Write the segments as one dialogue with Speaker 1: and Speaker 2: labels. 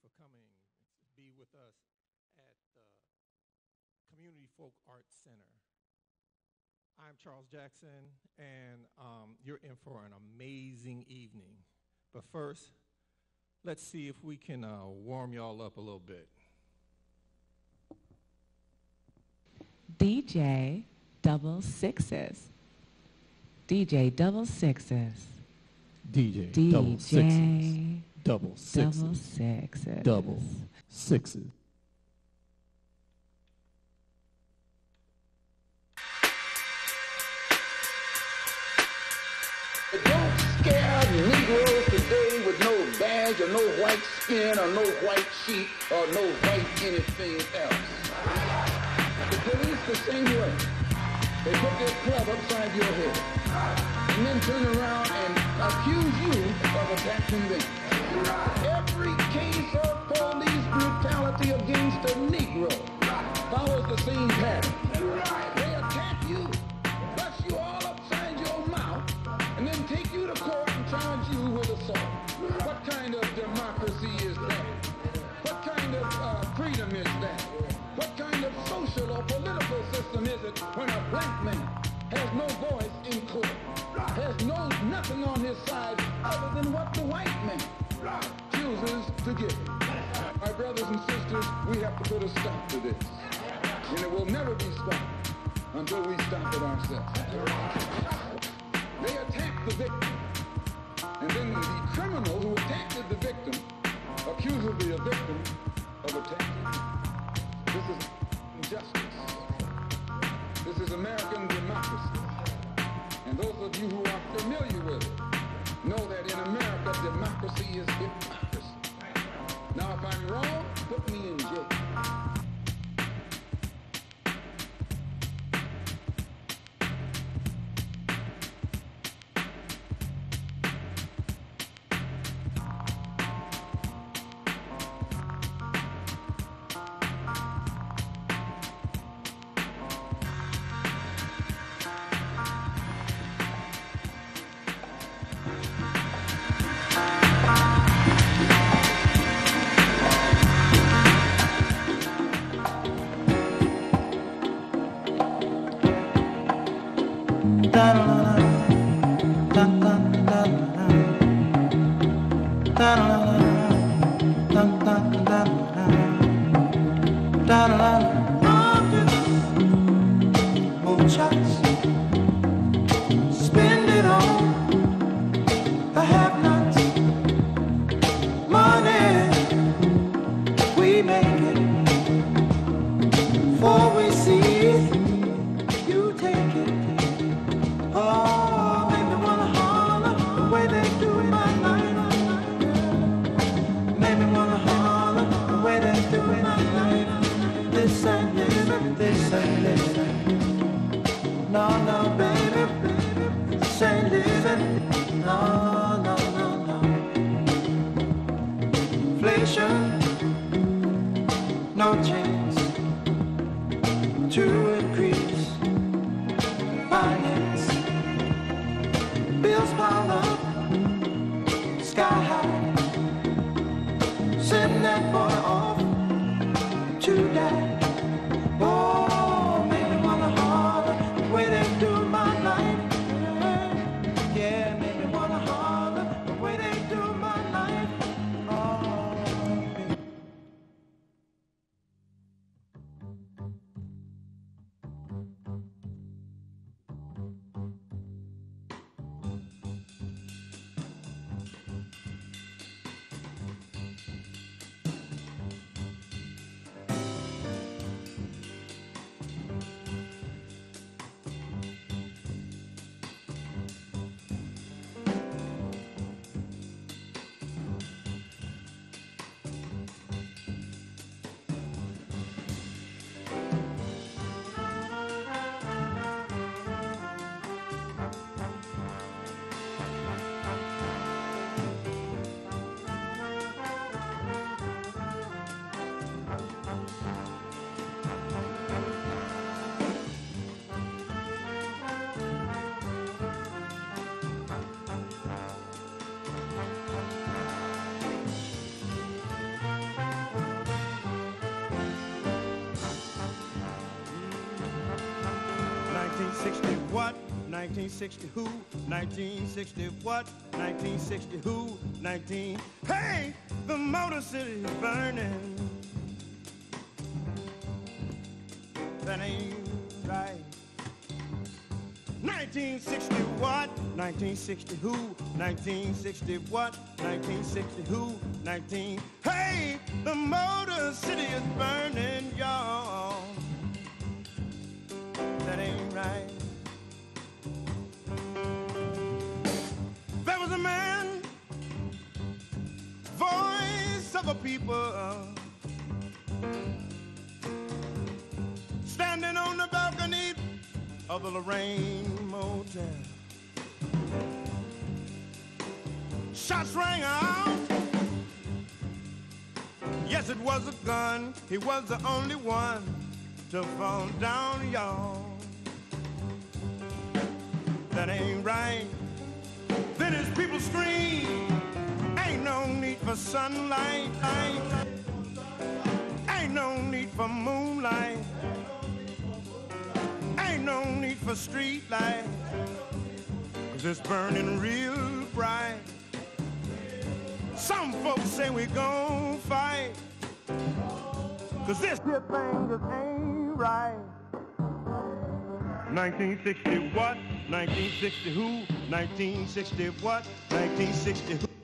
Speaker 1: for coming to be with us at the Community Folk Arts Center. I'm Charles Jackson, and um, you're in for an amazing evening. But first, let's see if we can uh, warm y'all up a little bit.
Speaker 2: DJ double sixes. DJ double sixes.
Speaker 1: DJ, double sixes,
Speaker 2: DJ
Speaker 1: double sixes,
Speaker 2: double sixes.
Speaker 1: double sixes.
Speaker 3: Don't scare Negroes today with no badge or no white skin or no white sheet or no white anything else. The police the same way. They put their club upside your head and then turn around and accuse you of attacking them. Every case of police brutality against a Negro follows the same pattern. They attack you, bust you all upside your mouth, and then take you to court and charge you with assault. What kind of democracy is that? What kind of uh, freedom is that? What kind of social or political system is it when a black man has no voice in court, has no nothing on his side other than what the white man chooses to give? My brothers and sisters, we have to put a stop to this. And it will never be stopped until we stop it ourselves. They attack the victim. And then the criminal who attacked the victim accuses the victim of attacking. This is injustice. This is American democracy. And those of you who are familiar with it know that in America, democracy is hypocrisy. Now, if I'm wrong, put me in jail.
Speaker 4: Sky high. Send that boy
Speaker 5: 1960 who, 1960 what, 1960 who, 19. Hey, the Motor City is burning. That ain't right. 1960 what, 1960 who, 1960 what, 1960 who, 19. Hey, the Motor City is burning, y'all. That ain't right. world. Standing on the balcony of the Lorraine Motel. Shots rang out. Yes, it was a gun. He was the only one to fall down, y'all. That ain't right. Then his people screamed. Ain't no need for sunlight. Ain't no need for moonlight. Ain't no need for street light. Cause it's burning real bright. Some folks say we gon' fight. Cause this here thing just ain't right. 1960 what? 1960 who? 1960 what? 1960 who?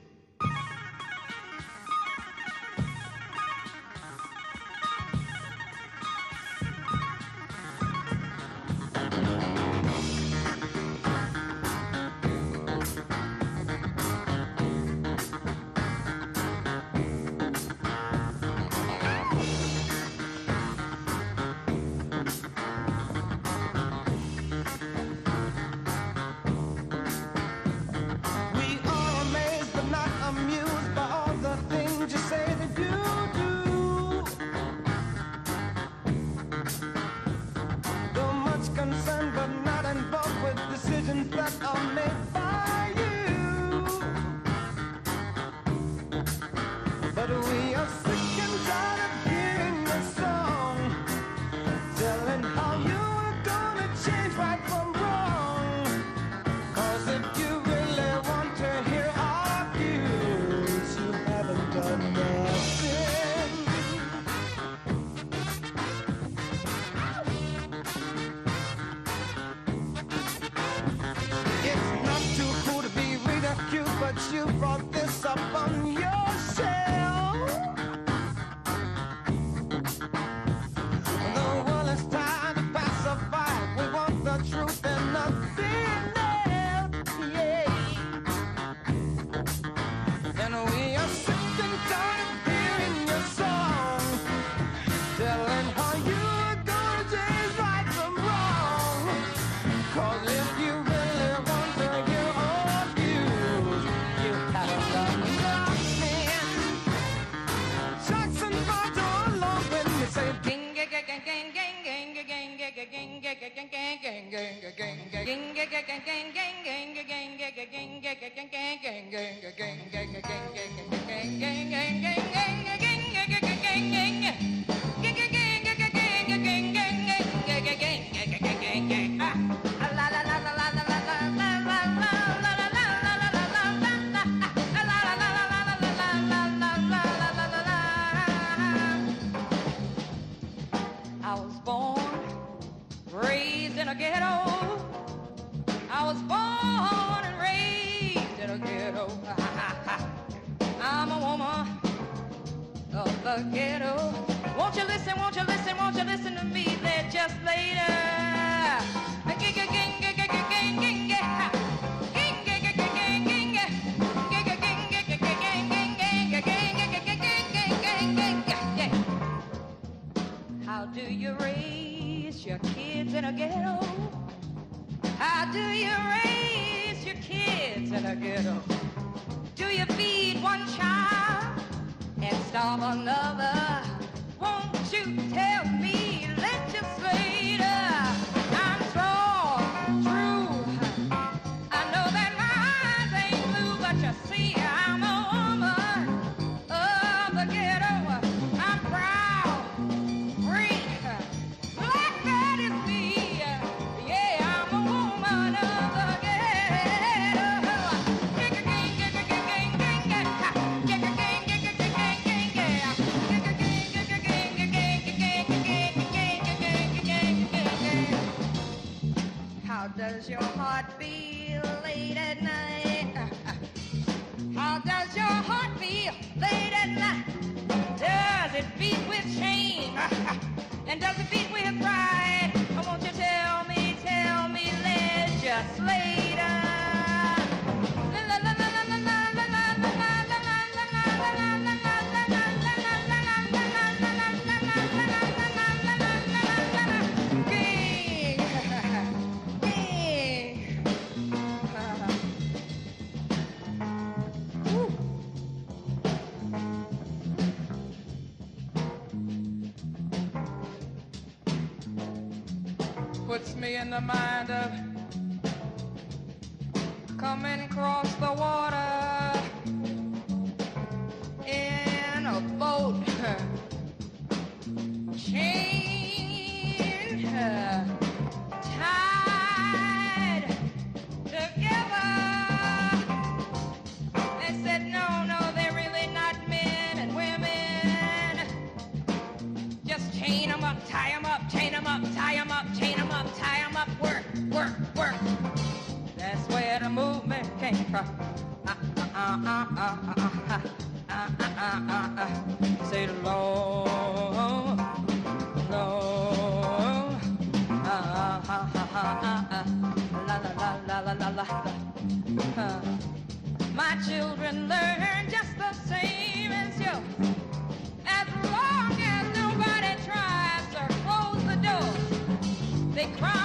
Speaker 5: They cry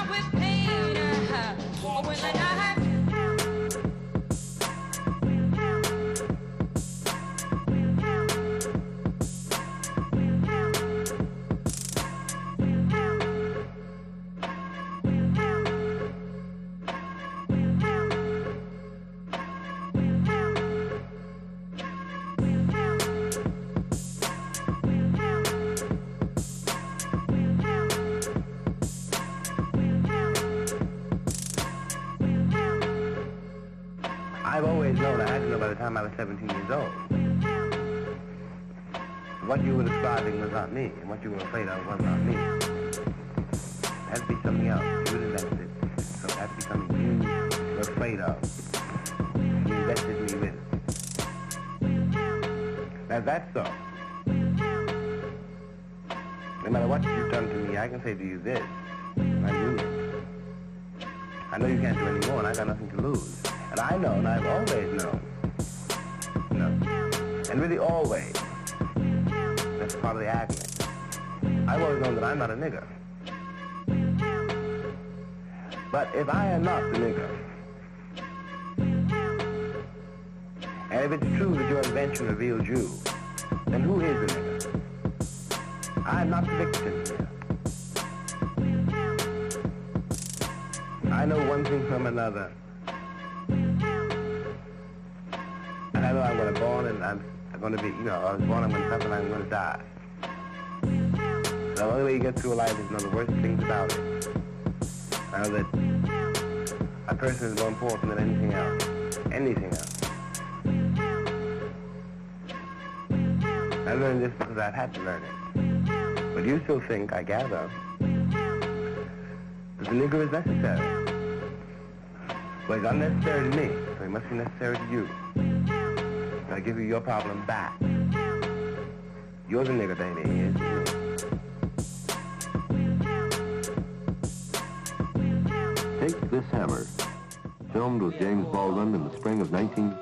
Speaker 6: Was not me, and what you were afraid of was not me. To be something else. You invented it, so to be something you were afraid of. You invested me with it. Now that's so. No matter what you've done to me, I can say to you this. I mean it. I know you can't do any more, and I got nothing to lose. And I know, and I've always known. If I am not the nigger, and if it's true that your invention reveals you, then who is the nigger? I'm not the victim here. I know one thing from another. And I know I'm going to born and I'm, going to be, you know, I was born, I'm going to suffer, and I'm going to die. The only way you get through life is know the worst things about it. I know that a person is more important than anything else. Anything else. I learned this because I've had to learn it. But you still think, I gather, that the nigger is necessary. Well, he's unnecessary to me, so he must be necessary to you. So I give you your problem back. You're the nigger, baby.
Speaker 7: This Hammer, filmed with James Baldwin in the spring of 19...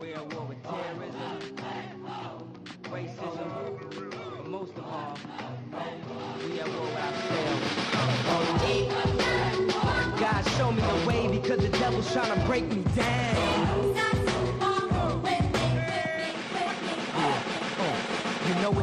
Speaker 8: We're at war with terrorism, racism, but most of all, we at war with ourselves. God, show me the way because the devil's trying to break me down.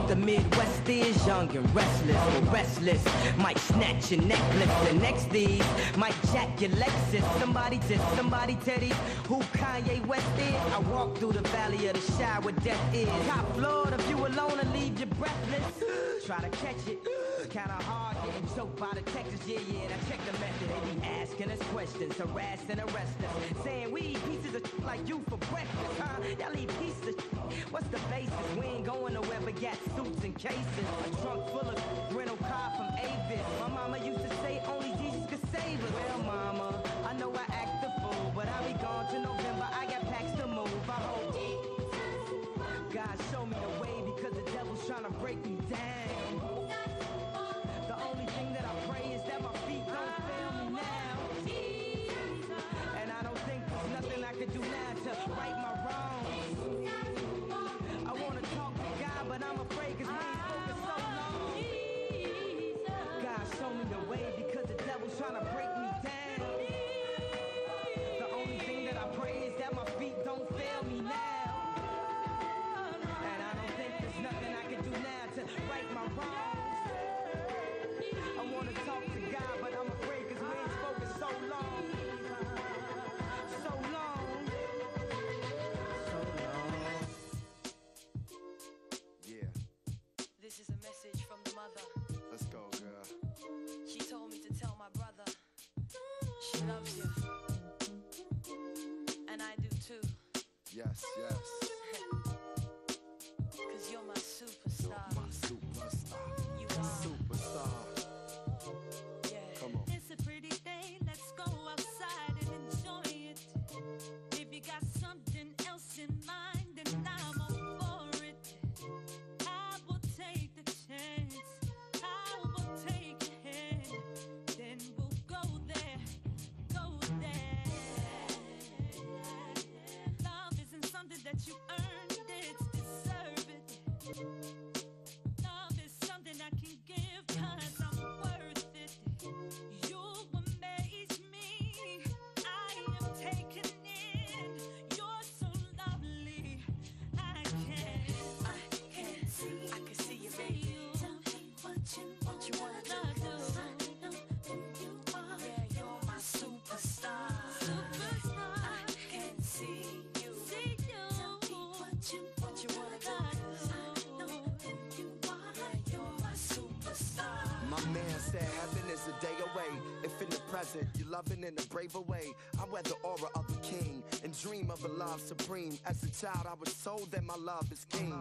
Speaker 8: The Midwest is? Young and restless, restless. Might snatch your necklace. The next these might jack your Lexus. Somebody did somebody Teddy who Kanye West is. I walk through the valley of the shadow where death is. Top floor, if you alone and leave you breathless. Try to catch it. It's kinda hard them by the Texas, yeah, yeah, I check the method. They be asking us questions, harassing, arresting us. Saying we eat pieces of like you for breakfast, huh? Y'all eat pieces of What's the basis? We ain't going nowhere but got suits and cases. A trunk full of rental car from Avis. My mama used to say only Jesus could save us. Well, mama, I know I act the fool, but I'll be gone to November. I got packs to move. I hope God show me the way because the devil's trying to break me could do now to right my wrongs. I wanna talk to God, but I'm afraid cause we ain't focused so long.
Speaker 9: God show me the
Speaker 10: way because
Speaker 9: the devil's trying to
Speaker 11: break me down. The only thing that I pray is that my feet don't fail me
Speaker 9: now. She loves you. And
Speaker 11: I do too, Yes,
Speaker 9: yes. You're
Speaker 10: loving in a braver way, I wear the aura of a king and dream of a love supreme. As a child, I was told that my love is king.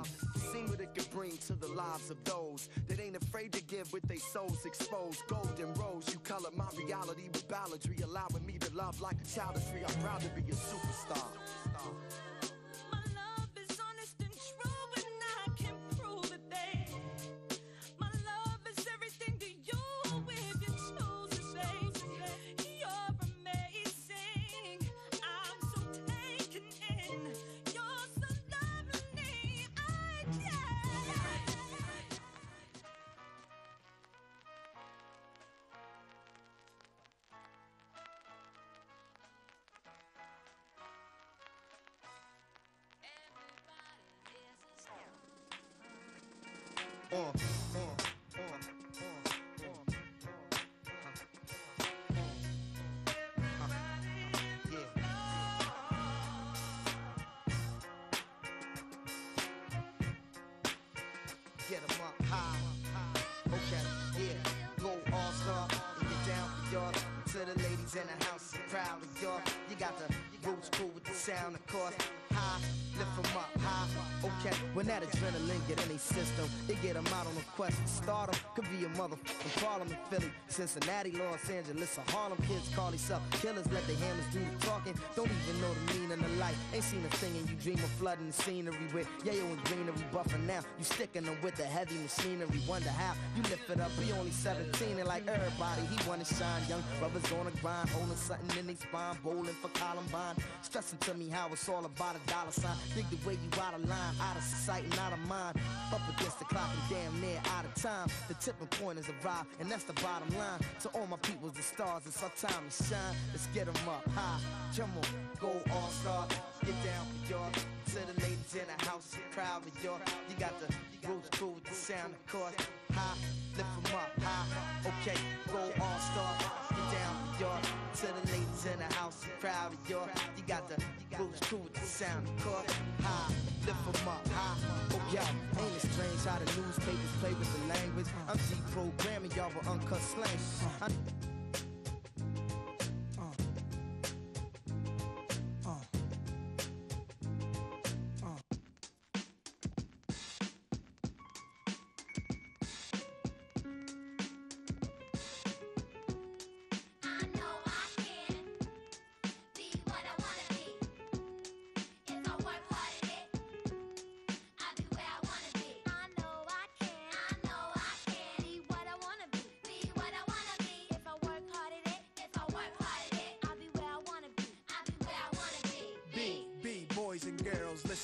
Speaker 10: Seen what it could bring to the lives of those that ain't afraid to give with their souls exposed. Golden rose, you color my reality with balladry, allowing me to love like a child is free. I'm proud to be a superstar. Stardom. Could be a motherfucking problem Philly, Cincinnati, Los Angeles, or Harlem. Kids call themselves killers, let the hammers do the talking. Don't even know the meaning of life. Ain't seen a thing and you dream of flooding the scenery with yayo and greenery buffing now. You sticking them with the heavy machinery. Wonder how you lift it up. He only 17 and like everybody, he wanna shine. Young brothers on the grind, holding something in their spine, bowling for Columbine. Stressing to me how it's all about a dollar sign. Think the way you out of line, out of sight and out of mind. Up against the clock and damn near out of time. The tipping point is arrived, and that's the bottom line. To all my peoples, the stars, it's our time to shine. Let's get 'em up high. Come on, go all star. Get down for y'all. To the ladies in the house, proud of y'all. You got the roots cool with the sound, of course. High, lift 'em up high. Okay, go all star. Get down y'all. To the ladies in the house, proud of y'all. You got the roots cool with the sound, of. High, lift 'em up high. Oh yeah, ain't it strange how the newspapers play with the language? I'm deprogramming y'all with uncut slang. I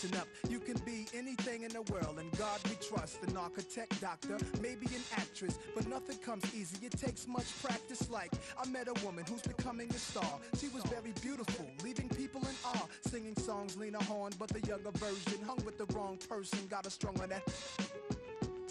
Speaker 12: listen up. You can be anything in the world, and God we trust. An architect, doctor, maybe an actress, but nothing. comes easy. It takes much practice. Like I met a woman who's becoming a star. She was very beautiful, leaving people in awe. Singing songs Lena Horne, but the younger version hung with the wrong person. Got a strung on that.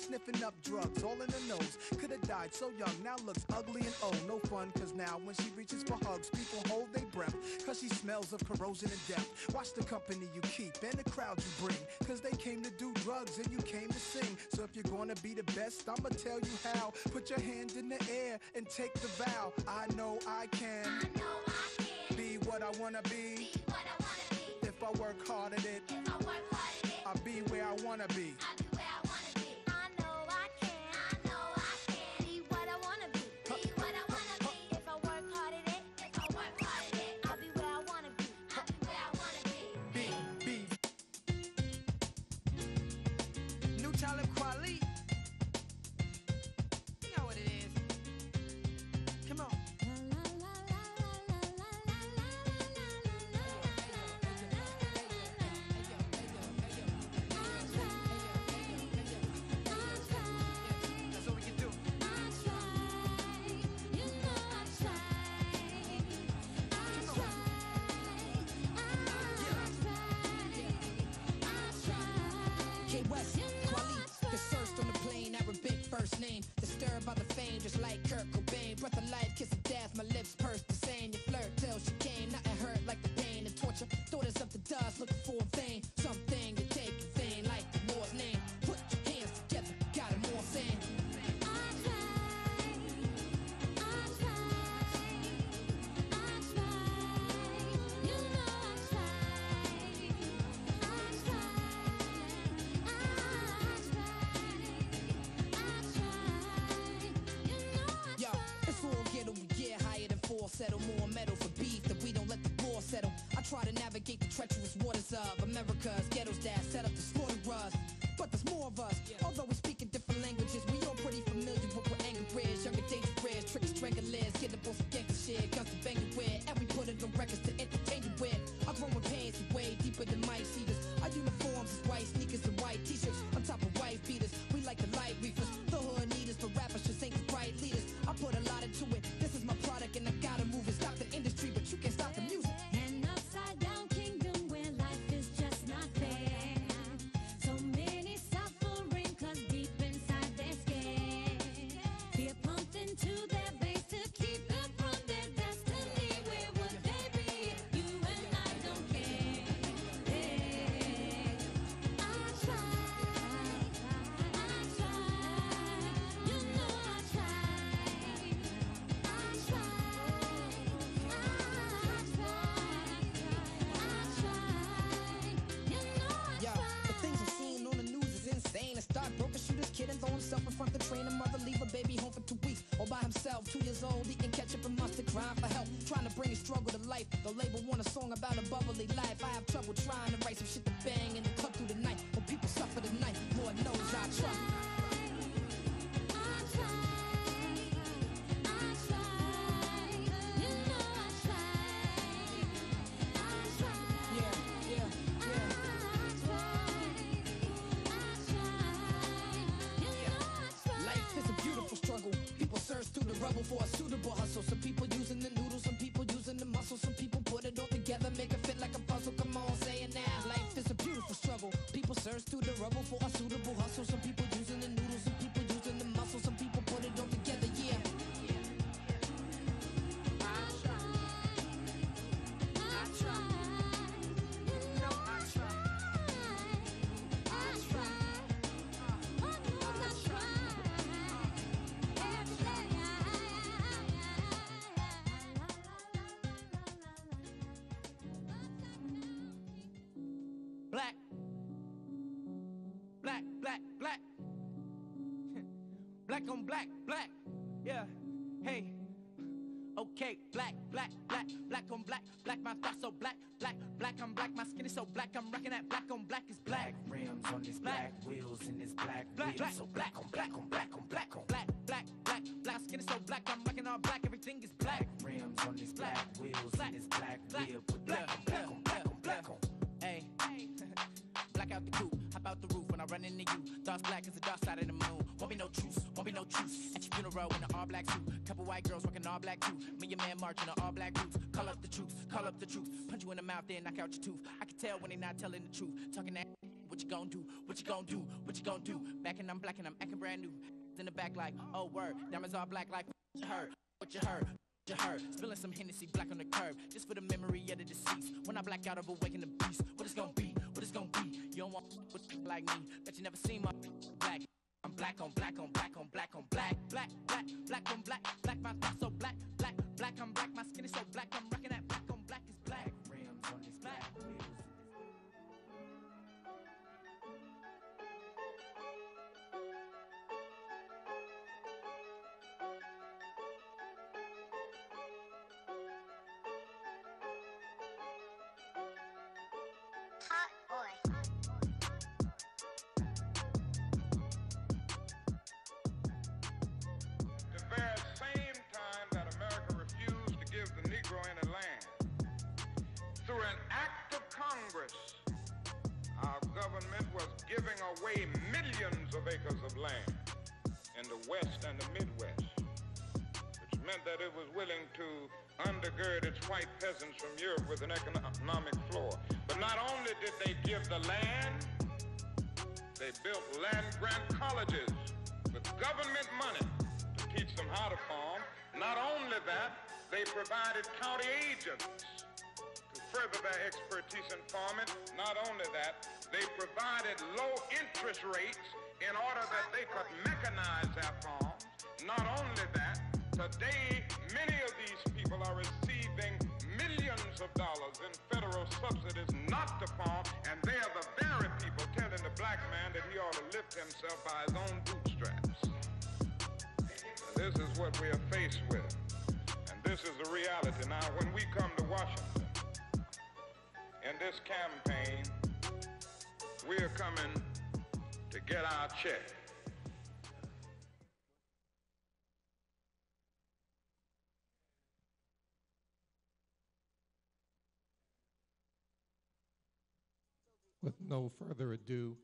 Speaker 12: Sniffing up drugs, all in her nose. Could have died so young, now looks ugly and old. No fun, cause now when she reaches for hugs, people hold their breath. Cause she smells of corrosion and death. Watch the company you keep and the crowd you bring. Cause they came to do drugs and you came to sing. So if you're gonna be the best, I'ma tell you how. Put your hand in the air and take the vow. I know I can. I know I can. Be what I wanna be.
Speaker 10: be what
Speaker 13: I wanna be. If I work hard at it,
Speaker 11: I'll be where I
Speaker 13: wanna be. Bring struggle to life. The label want a song about a bubbly life. I have trouble trying to write some shit to bang in the club through the night. When people suffer tonight, Lord knows I try. Yeah, yeah, Life is a beautiful struggle. People search through the rubble for a suitable hustle. Some people using the noodles, some on
Speaker 8: black, black. Yeah. Hey. Okay, black, black, black, black on black, black, my thoughts so black, black, black, I'm black, my skin is so black, I'm rocking that black on black is black.
Speaker 14: black rims on this black wheels and this black
Speaker 8: Black,
Speaker 14: wheels.
Speaker 8: black,
Speaker 14: so black on black on black on black on
Speaker 8: black, black, black, black, skin is so black, I'm rocking all black, everything is black.
Speaker 14: black rims on this black wheels
Speaker 8: black,
Speaker 14: and this black
Speaker 8: black,
Speaker 14: wheel. Put black on black on black on black on.
Speaker 8: Hey, black out the coop.
Speaker 14: Hop out the roof when I run into you. Thoughts black as the dark in an all black suit. Couple white girls rocking all black too. Me and man marching on all black boots. Call up the troops, call up the troops. Punch you in the mouth, then knock out your tooth. I can tell when they not telling the truth. Talking that. What you gonna do? What you gonna do? What you gonna do? Back and I'm black and I'm acting brand new. In the back like, oh word. Diamonds all black like what you heard. What you heard. What you heard. Spilling some Hennessy black on the curb. Just for the memory of the deceased. When I black out of awaken the beast. What it's gonna be? What it's gonna be? You don't want with like me. Bet you never seen my black. I'm black on black on black on black on black. Black, black, black on black. Black, my thoughts so black. Black, black, I'm black. My skin is so black. I'm rocking that black on black is black. Rims on this black
Speaker 15: government was giving away millions of acres of land in the West and the Midwest, which meant that it was willing to undergird its white peasants from Europe with an economic floor. But not only did they give the land, they built land grant colleges with government money to teach them how to farm. Not only that, they provided county agents further their expertise in farming. Not only that, they provided low interest rates in order that they could mechanize their farms. Not only that, today many of these people are receiving millions of dollars in federal subsidies not to farm, and they are the very people telling the black man that he ought to lift himself by his own bootstraps. This is what we are faced with. And this is the reality. Now, when we come to Washington in this campaign, we are coming to get our check.
Speaker 1: With no further ado,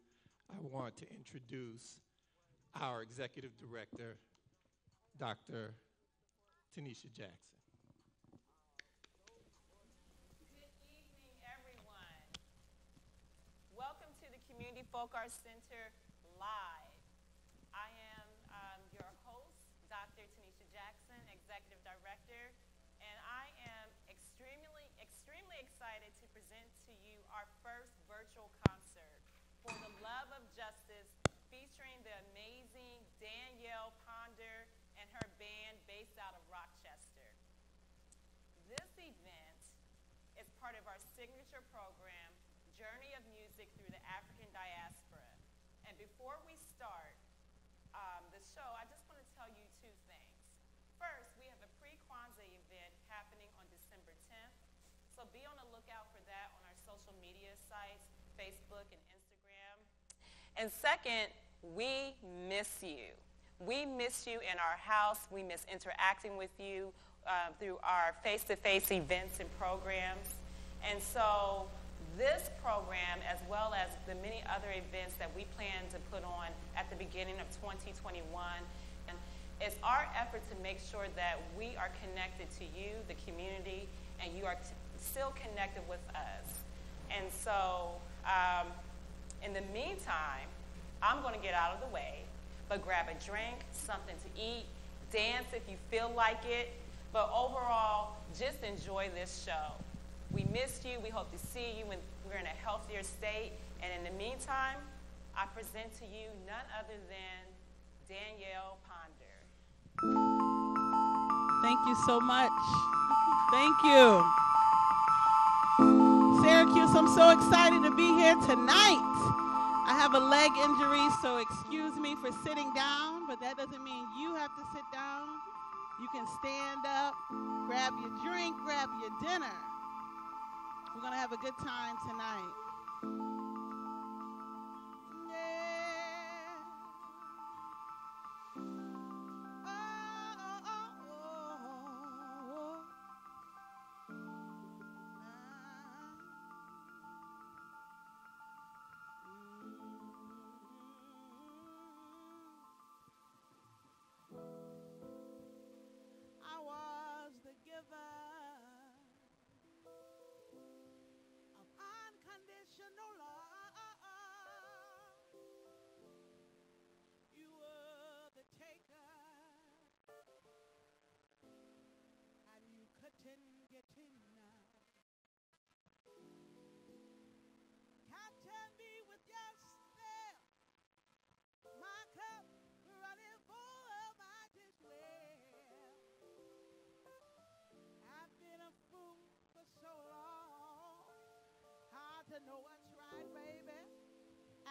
Speaker 1: I want to introduce our executive director, Dr. Tanisha Jackson.
Speaker 16: everyone. Welcome to the Community Folk Arts Center Live. I am um, your host, Dr. Tanisha Jackson, Executive Director, and I am extremely, extremely excited to present to you our first virtual concert for the love of justice featuring the amazing Danielle Ponder and her band based out of Rochester. This event is part of our signature program, Journey of Music Through the African before we start um, the show, I just want to tell you two things. First, we have a pre-Kwanzaa event happening on December 10th. So be on the lookout for that on our social media sites, Facebook and Instagram. And second, we miss you. We miss you in our house. We miss interacting with you uh, through our face-to-face events and programs. And so this program, as well as the many other events that we plan to put on at the beginning of 2021, and it's our effort to make sure that we are connected to you, the community, and you are still connected with us. And so, um, in the meantime, I'm going to get out of the way, but grab a drink, something to eat, dance if you feel like it. But overall, just enjoy this show. We missed you. We hope to see you when we're in a healthier state. And in the meantime, I present to you none other than Danielle Ponder.
Speaker 17: Thank you so much. Thank you. Syracuse, I'm so excited to be here tonight. I have a leg injury, so excuse me for sitting down, but that doesn't mean you have to sit down. You can stand up, grab your drink, grab your dinner. We're going to have a good time tonight. To know what's right, baby,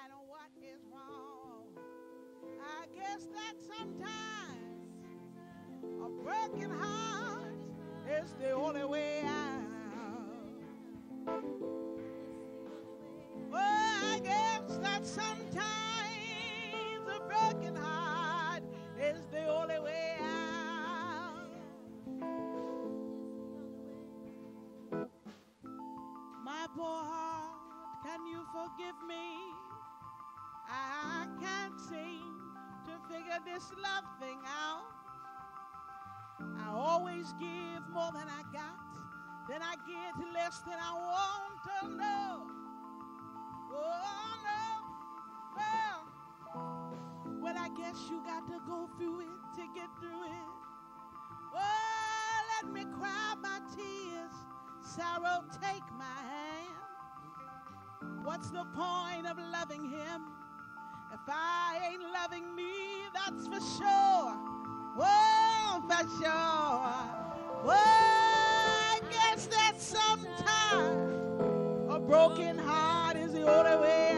Speaker 17: and what is wrong. I guess that sometimes a broken heart is the only way out. Well, I guess that sometimes a broken heart is the only way out. My poor forgive me? I can't seem to figure this love thing out. I always give more than I got, then I get less than I want to know. Oh no, well, well I guess you got to go through it to get through it. Oh, let me cry my tears, sorrow take my hand. What's the point of loving him if I ain't loving me? That's for sure. Oh, for sure. Oh, I guess that sometimes a broken heart is the only way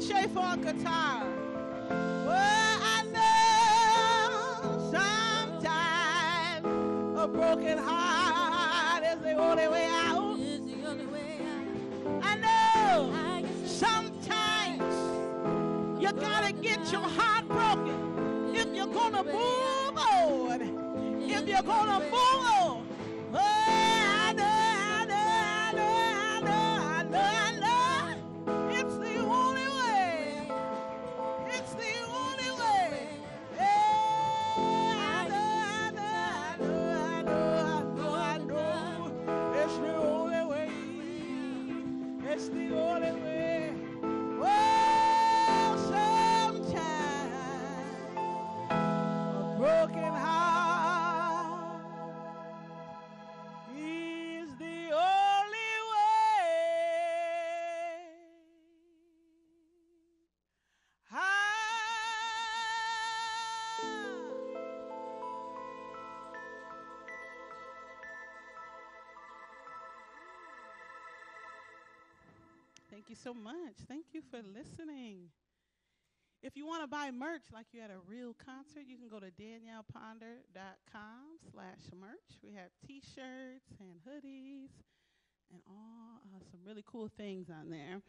Speaker 17: Schaefer on Thank you so much. Thank you for listening. If you want to buy merch like you at a real concert, you can go to danielleponder.com slash merch. We have t-shirts and hoodies and all uh, some really cool things on there.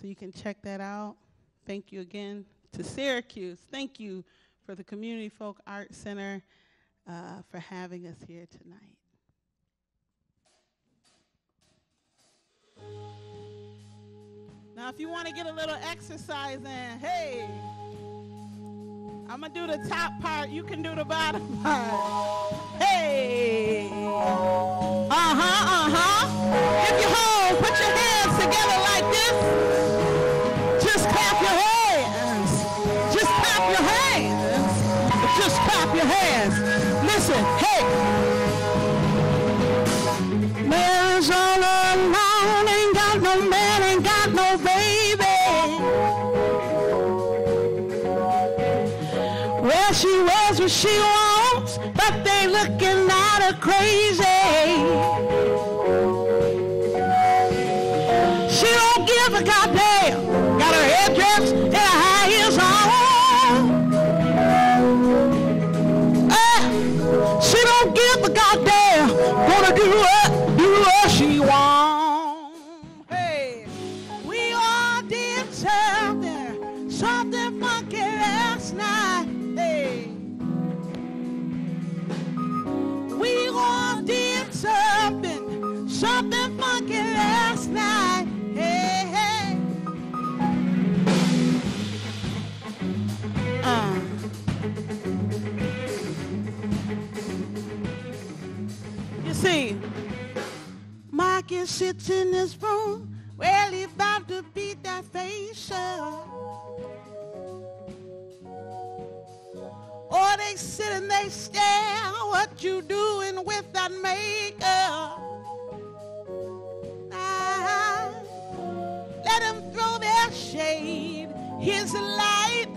Speaker 17: So you can check that out. Thank you again to Syracuse. Thank you for the Community Folk Art Center uh, for having us here tonight. Want to get a little exercise in, hey, I'm going to do the top part. You can do the bottom part. Hey. Uh huh, uh huh. If you're home, put your hands together like this. Just clap your hands. Just clap your hands. Just clap your hands. Listen, hey. She wants, Sits in this room. Well, he about to beat that face up. Or they sit and they stare. What you doing with that makeup? Ah, let them throw their shade. His light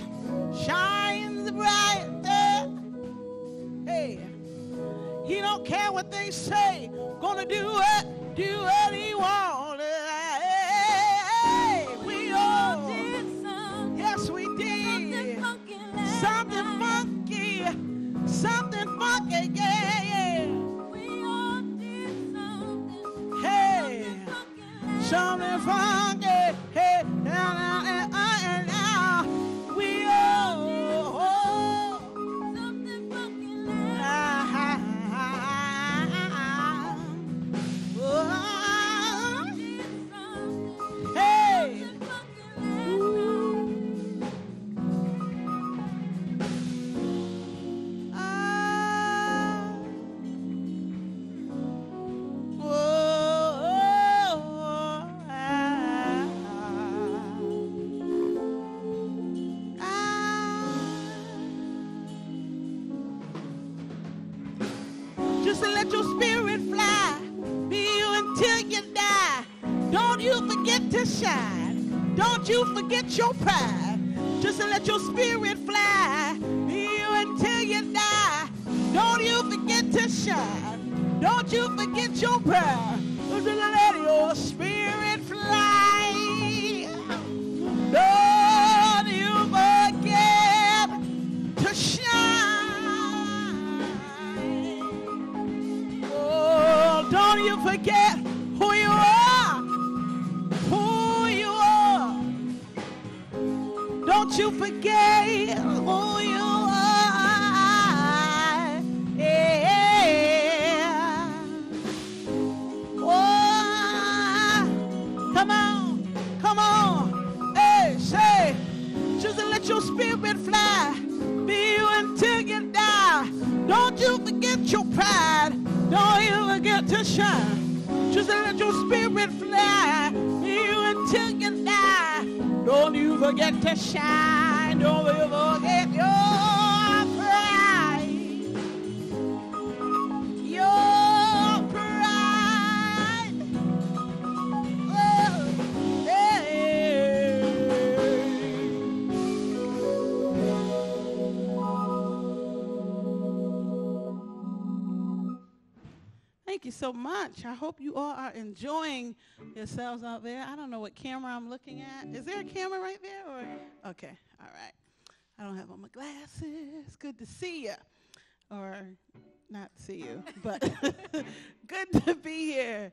Speaker 17: shines brighter. Hey. He don't care what they say. Gonna do what, do what he wants. Hey, we all did Yes, we did. Something funky. Something funky. Yeah, yeah. We all did something. Hey, something funky. Hey, now, now, and, uh, and your pride. Just to let your spirit fly, be you until you die. Don't you forget to shine. Don't you forget your pride. Just to let your spirit fly. Don't you forget to shine. Oh, don't you forget you forget who you are. Yeah. Oh, come on, come on. Hey, say, just let your spirit fly. Be you until you die. Don't you forget your pride. Don't you forget to shine. Just let your spirit fly. Forget to shine. Don't you forget your you so much. I hope you all are enjoying yourselves out there. I don't know what camera I'm looking at. Is there a camera right there? Or okay, all right. I don't have on my glasses. Good to see you. Or not see you, but good to be here.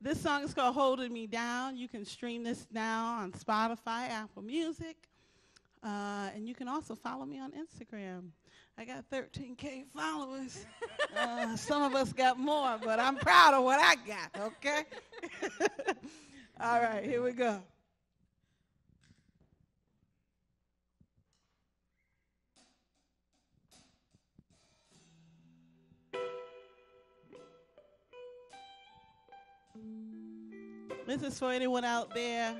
Speaker 17: This song is called Holding Me Down. You can stream this now on Spotify, Apple Music, uh, and you can also follow me on Instagram. I got 13K followers. uh, some of us got more, but I'm proud of what I got, okay? All right, here we go. This is for anyone out there.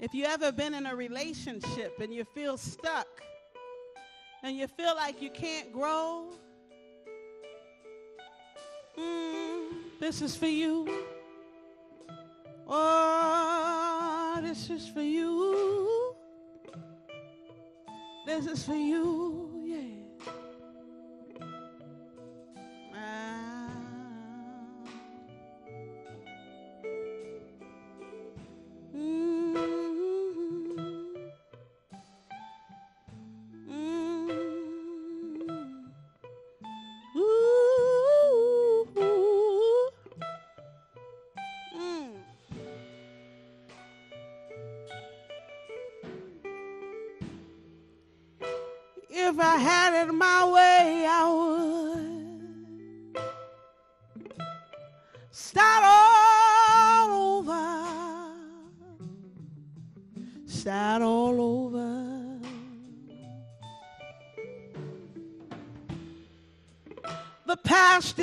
Speaker 17: If you ever been in a relationship and you feel stuck and you feel like you can't grow, mm, this is for you. Oh, this is for you. This is for you,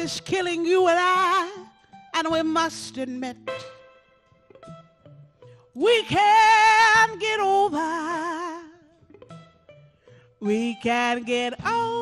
Speaker 17: is killing you and I, and we must admit we can get over. We can get over.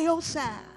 Speaker 17: Stay by your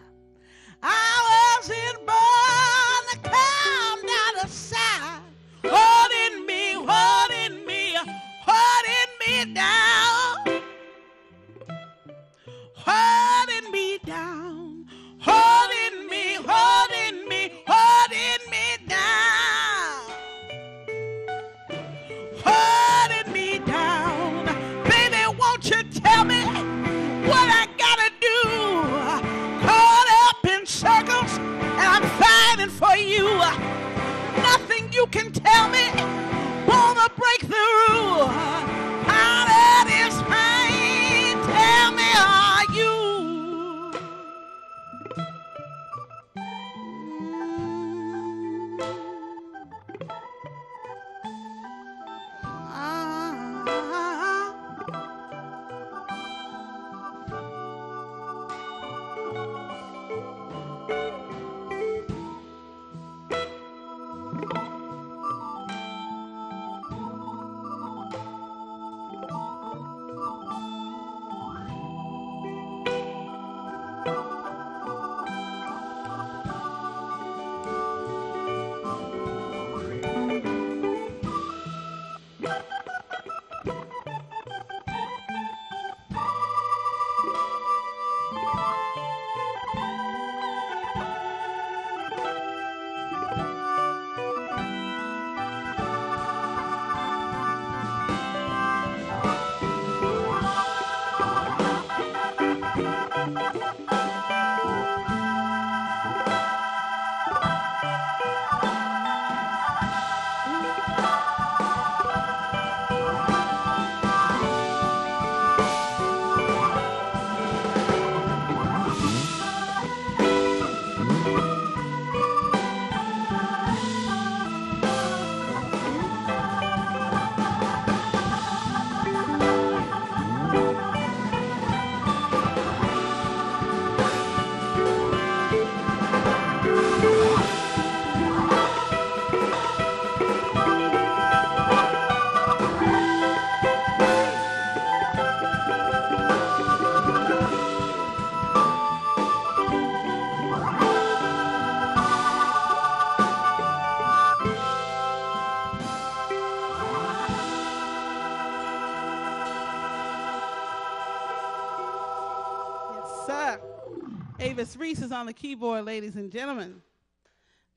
Speaker 17: Travis Reese is on the keyboard, ladies and gentlemen.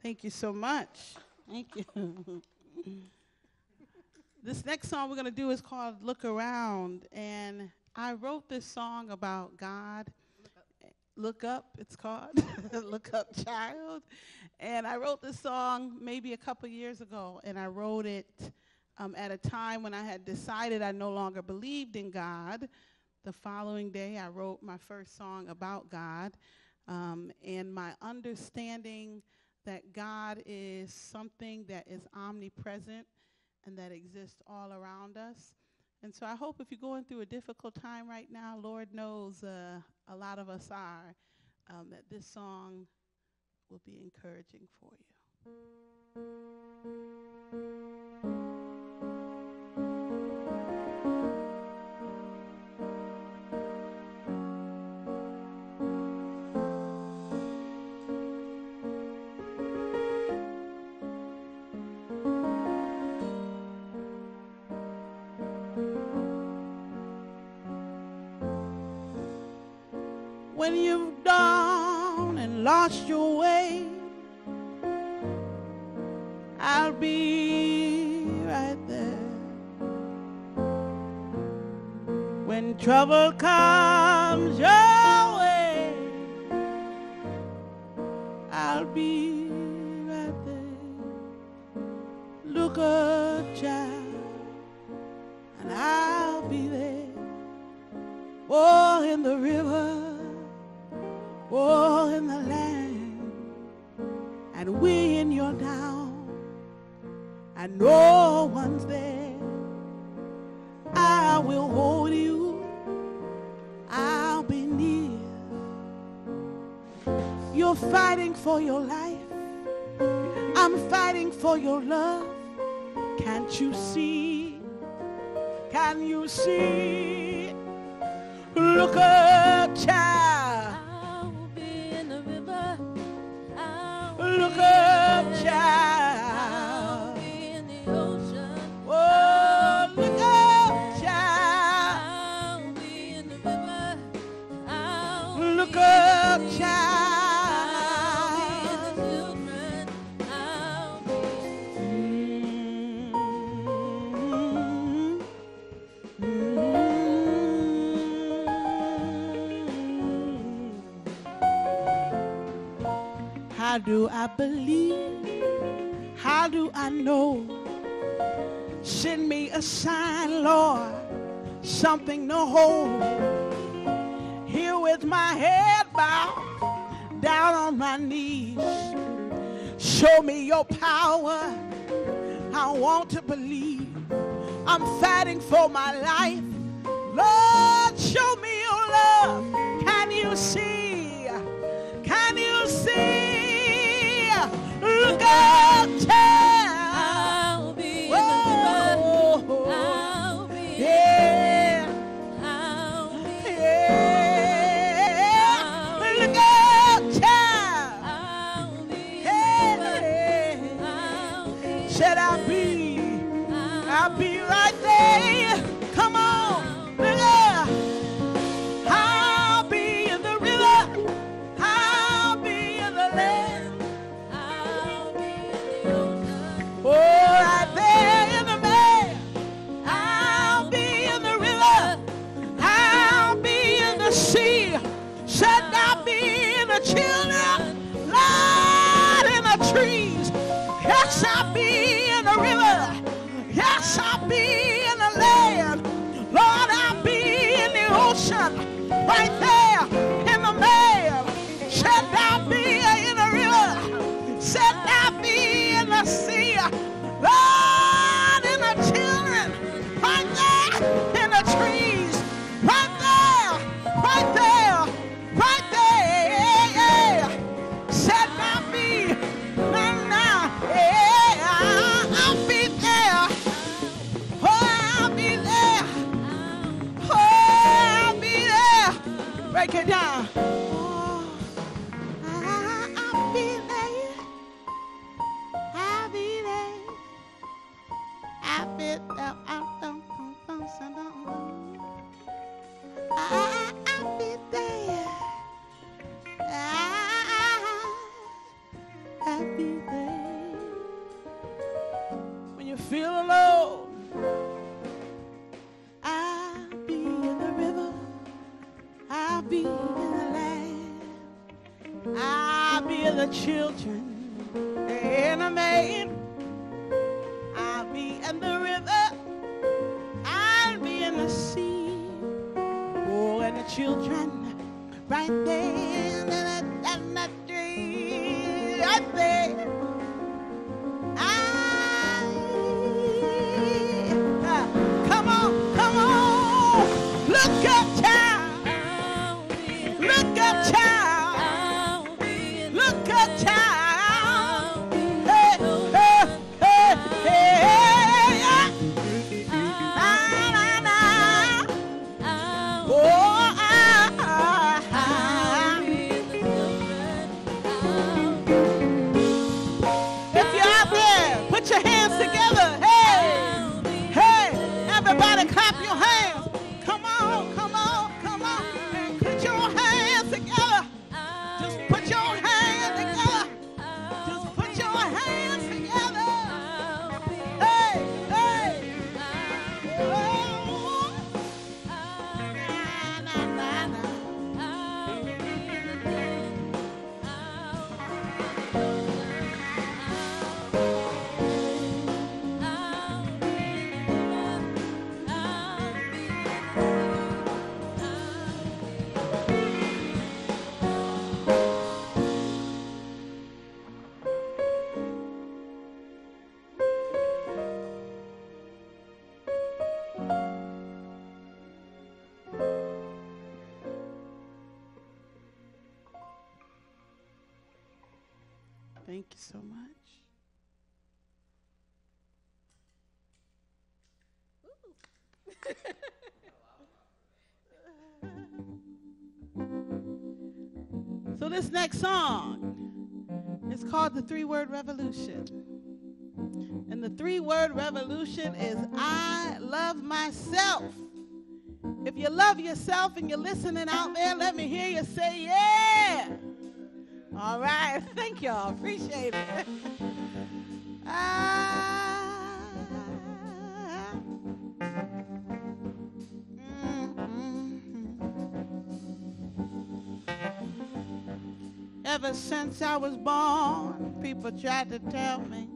Speaker 17: Thank you so much. Thank you. this next song we're going to do is called Look Around. And I wrote this song about God. Look Up, it's called. Look Up Child. And I wrote this song maybe a couple years ago. And I wrote it um, at a time when I had decided I no longer believed in God. The following day, I wrote my first song about God. Um, and my understanding that God is something that is omnipresent and that exists all around us. And so I hope if you're going through a difficult time right now, Lord knows uh, a lot of us are, um, that this song will be encouraging for you. When you've done and lost your way, I'll be right there. When trouble comes your way, I'll be right there. Look up, no one's there. I will hold you, I'll be near. You're fighting for your life, I'm fighting for your love. Can't you see? Can you see? Look up, child. How do I believe? How do I know? Send me a sign, Lord, something to hold. Here with my head bowed, down on my knees. Show me your power. I want to believe. I'm fighting for my life. Lord, show me your love. Can you see? Look Thank you so much. So this next song is called the Three Word Revolution. And the three word revolution is I love myself. If you love yourself and you're listening out there, let me hear you say yeah. All right. Thank y'all. Appreciate it. Ah. Ever since I was born, people tried to tell me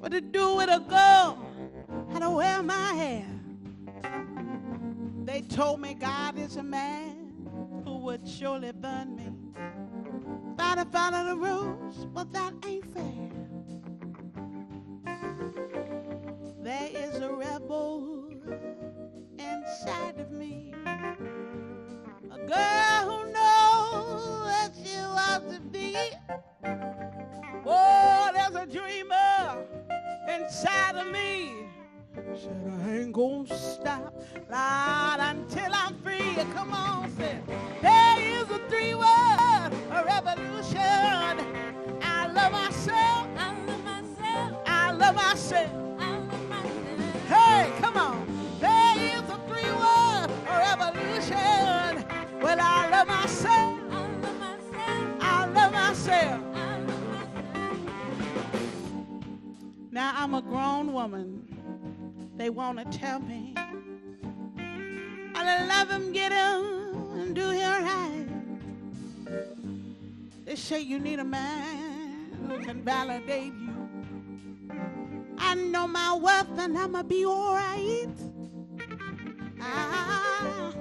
Speaker 17: what to do with a girl, how to wear my hair. They told me God is a man who would surely burn me. I'd have followed the rules, but that ain't fair. To tell me I love him, get him, and do him right. They say you need a man who can validate you. I know my worth and I'ma be alright. Ah,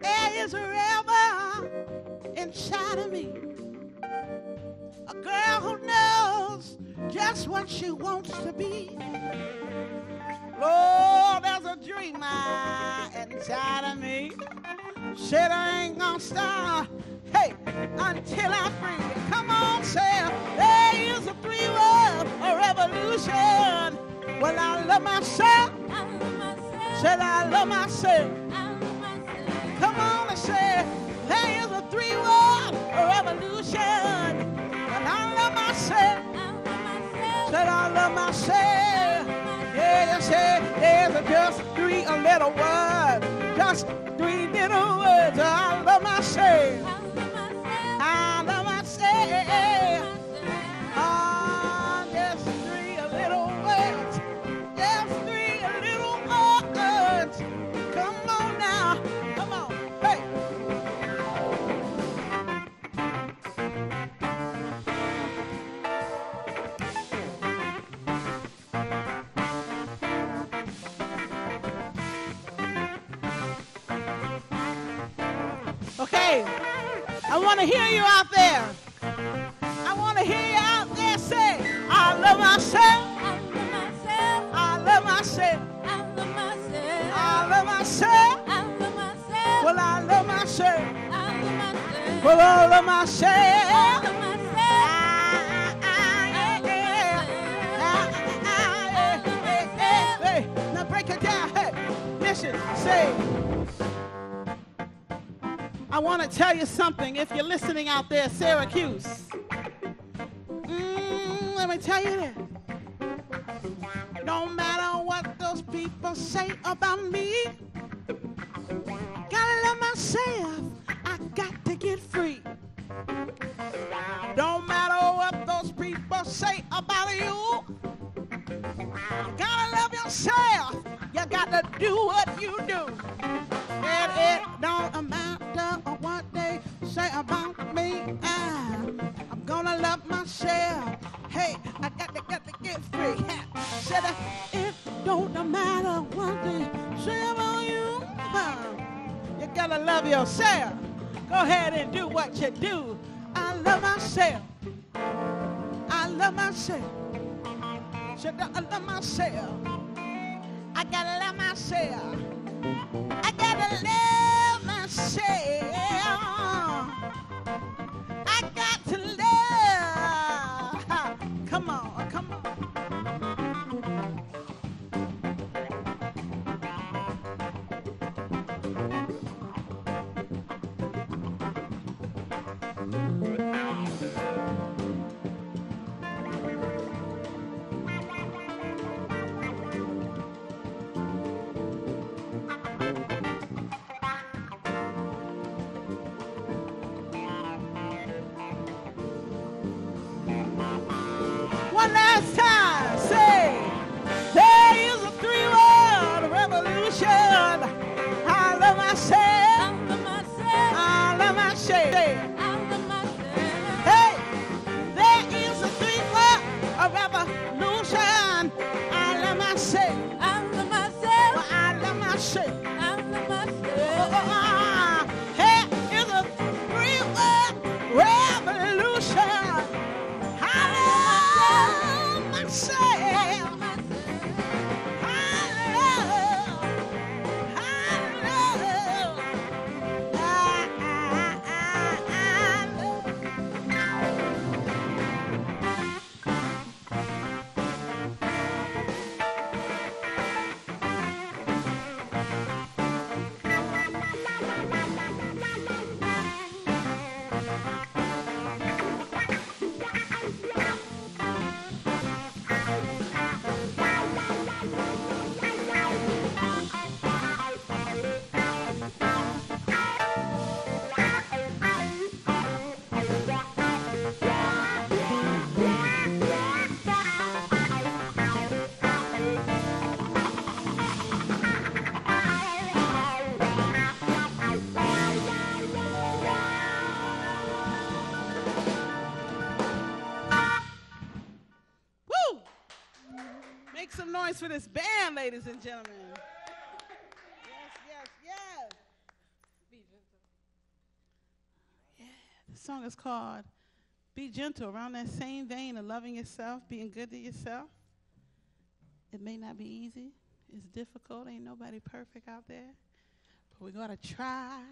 Speaker 17: there is a river inside of me. A girl who knows just what she wants to be. Lord, there's a dreamer inside of me. Said I ain't gonna stop, hey, until I'm free. Come on, say, there is a three world, a revolution. Well, I love myself. Said I love myself. Come on and say, there is a three world, a revolution. Well, I love myself. Said I love myself. Yeah, you say there's just three little words, just three little words. I love myself. I love myself. Ah, just three want to hear you out there. I want to hear you out there say, I love myself. I love myself. I love myself. I love myself. I love myself. Well, I love myself. Well, I love myself. Now break it down. Hey, listen, say. I want to tell you something. If you're listening out there, Syracuse, mm, let me tell you this. No matter what those people say about me, gotta love myself. I got to get free. Don't matter what those people say about you, gotta love yourself. You got to do what you do. And it don't matter get free. Said it don't matter what they say about you. You gotta love yourself. Go ahead and do what you do. I love myself. I love myself. Said I love myself. I gotta love myself. I gotta love myself. Song is called Be Gentle, around that same vein of loving yourself, being good to yourself. It may not be easy. It's difficult. Ain't nobody perfect out there. But we got to try.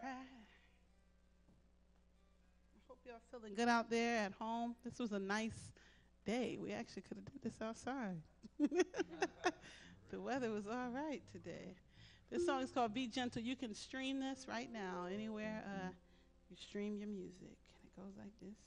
Speaker 17: Try. I hope y'all feeling good out there at home. This was a nice day. We actually could have did this outside. the weather was all right today. This song is called Be Gentle. You can stream this right now anywhere uh, you stream your music, and it goes like this.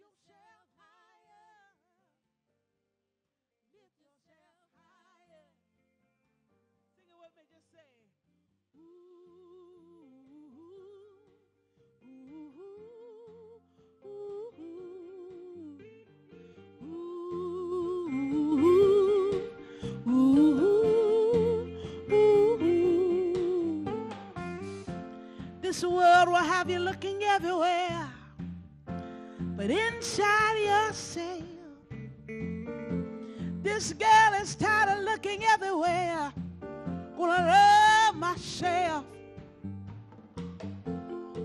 Speaker 17: Yourself higher. Lift yourself higher. Sing it with me. Just say, This world will have you looking everywhere, but inside yourself, this girl is tired of looking everywhere. Gonna love myself.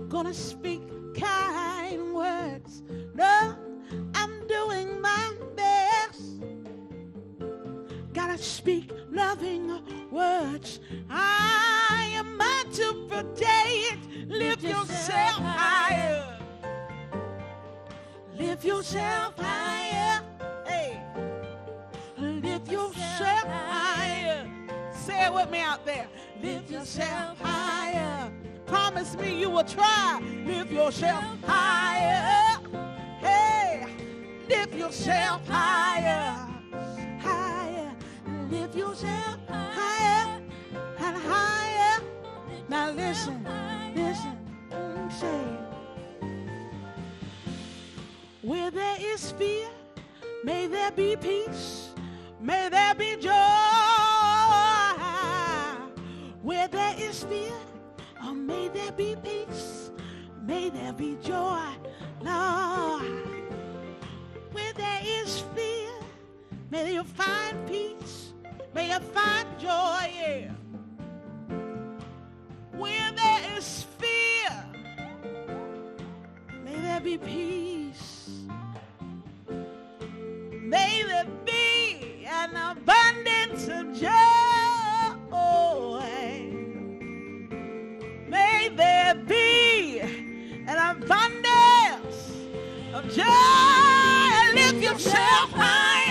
Speaker 17: Gonna speak kind words. No, I'm doing my best. Gotta speak loving words. I am meant to protect. Lift yourself yourself higher. Hey. Lift yourself higher. Say it with me out there. Lift yourself higher. Promise me you will try. Lift yourself higher. Hey, lift yourself higher. Higher. Lift yourself higher and higher. Now listen, listen, mm, say. Where there is fear, may there be peace. May there be joy. Where there is fear, oh, may there be peace. May there be joy, Lord. Where there is fear, may you find peace. May you find joy, yeah. Where there is fear, may there be peace. May there be an abundance of joy. May there be an abundance of joy. Lift yourself higher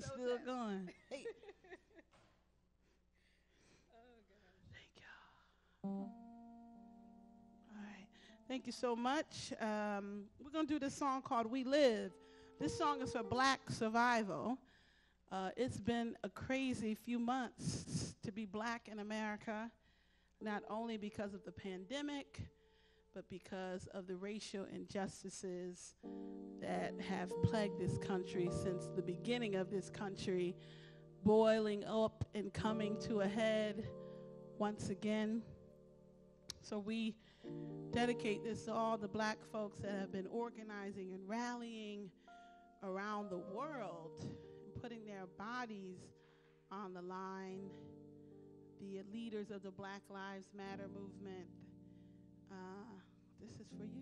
Speaker 17: was still going. Hey. All right. Thank you so much. Um, we're going to do this song called We Live. This song is for black survival. Uh, it's been a crazy few months to be black in America, not only because of the pandemic, but because of the racial injustices that have plagued this country since the beginning of this country, boiling up and coming to a head once again. So we dedicate this to all the black folks that have been organizing and rallying around the world putting their bodies on the line. The leaders of the Black Lives Matter movement. Uh, this is for you.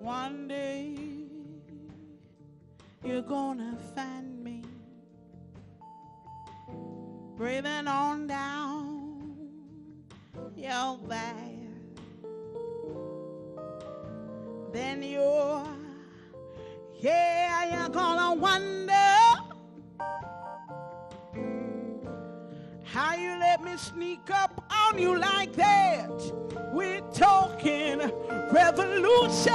Speaker 17: One day you're gonna find breathing on down your back. Then you're, yeah, you're gonna wonder how you let me sneak up on you like that. We're talking revolution.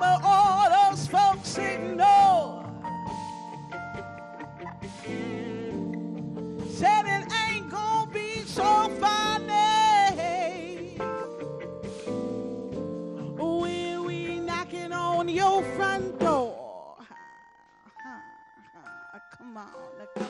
Speaker 17: All those folks ignore. 啊，那个。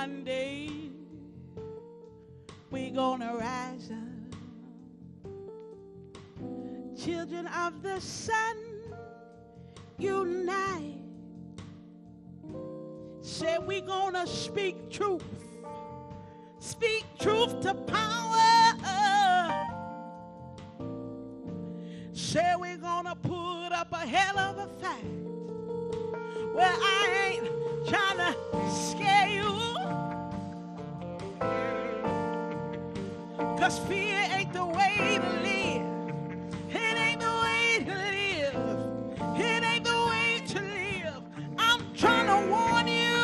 Speaker 17: One day we gonna rise up, children of the sun, unite. Say we gonna speak truth, speak truth to power. Say we gonna put up a hell of a fight. Well, I ain't trying to scare you. Cause fear ain't the way to live. It ain't the way to live. It ain't the way to live. I'm trying to warn you.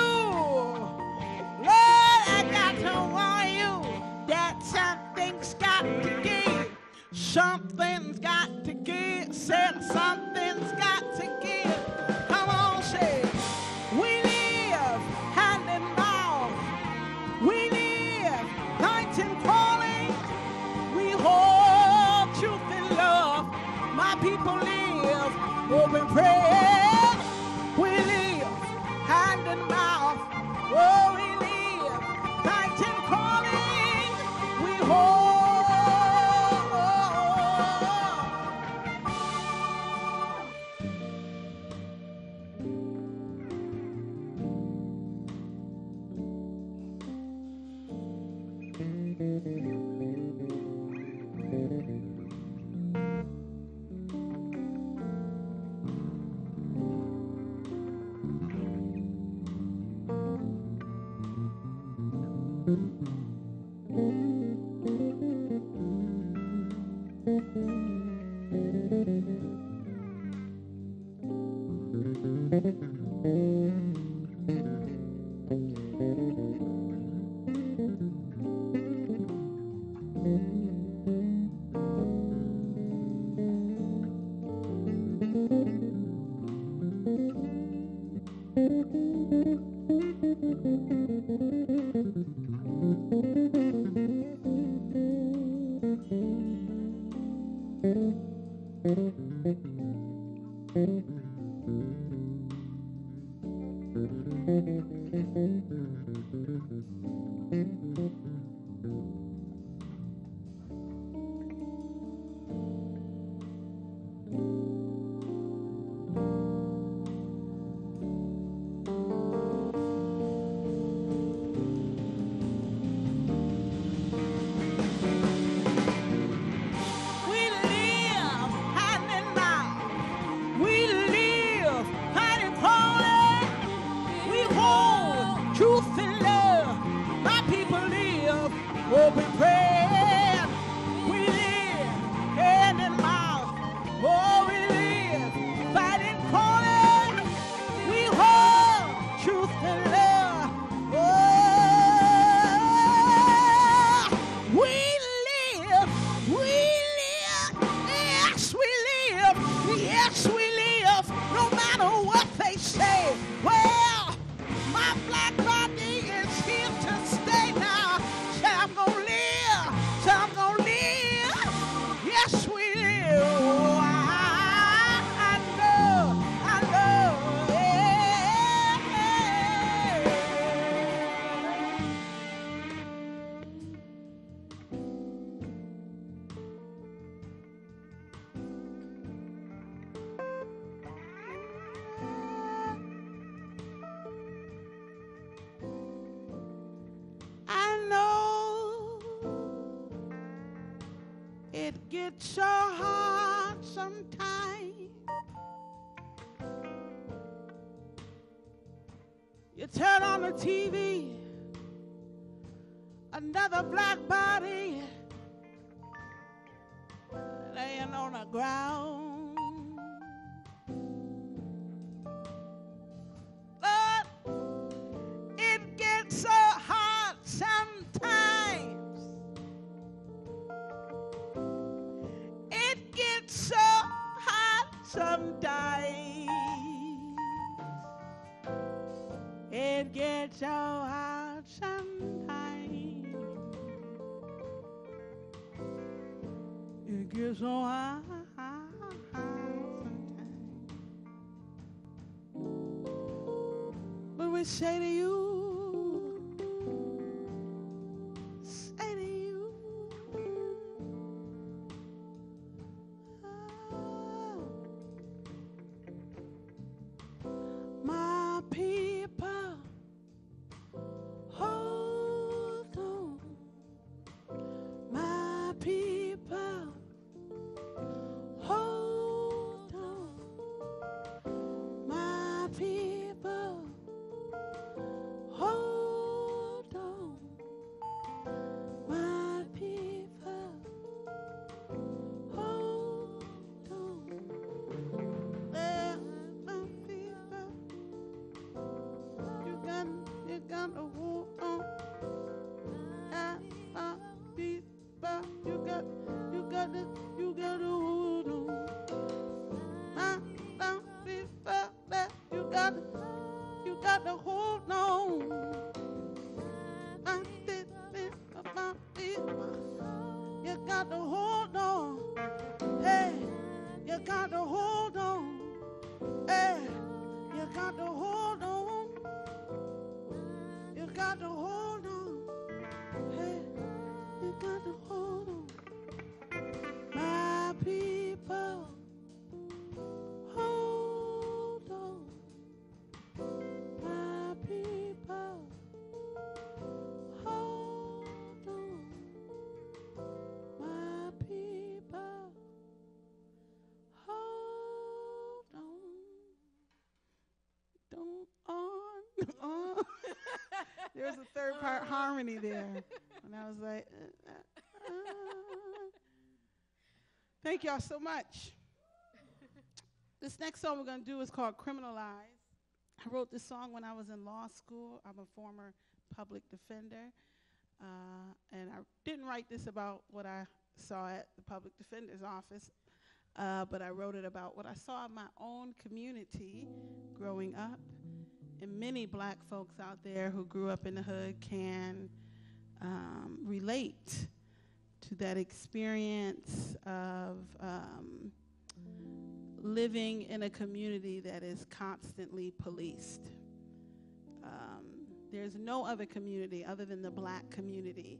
Speaker 17: Lord, I got to warn you that something's got to give. Something's got to give. Said something's got to give. Open prayer. Another black body laying on the ground. But it gets so hard sometimes. It gets so hard sometimes. It gets so hard sometimes. It gets so hard sometimes. But we say to you, on. There was a third part harmony there. And I was like, uh, uh, uh. thank y'all so much. This next song we're going to do is called Criminalize. I wrote this song when I was in law school. I'm a former public defender. Uh, and I didn't write this about what I saw at the public defender's office, uh, but I wrote it about what I saw in my own community growing up. And many black folks out there who grew up in the hood can um, relate to that experience of um, living in a community that is constantly policed. Um, there's no other community other than the black community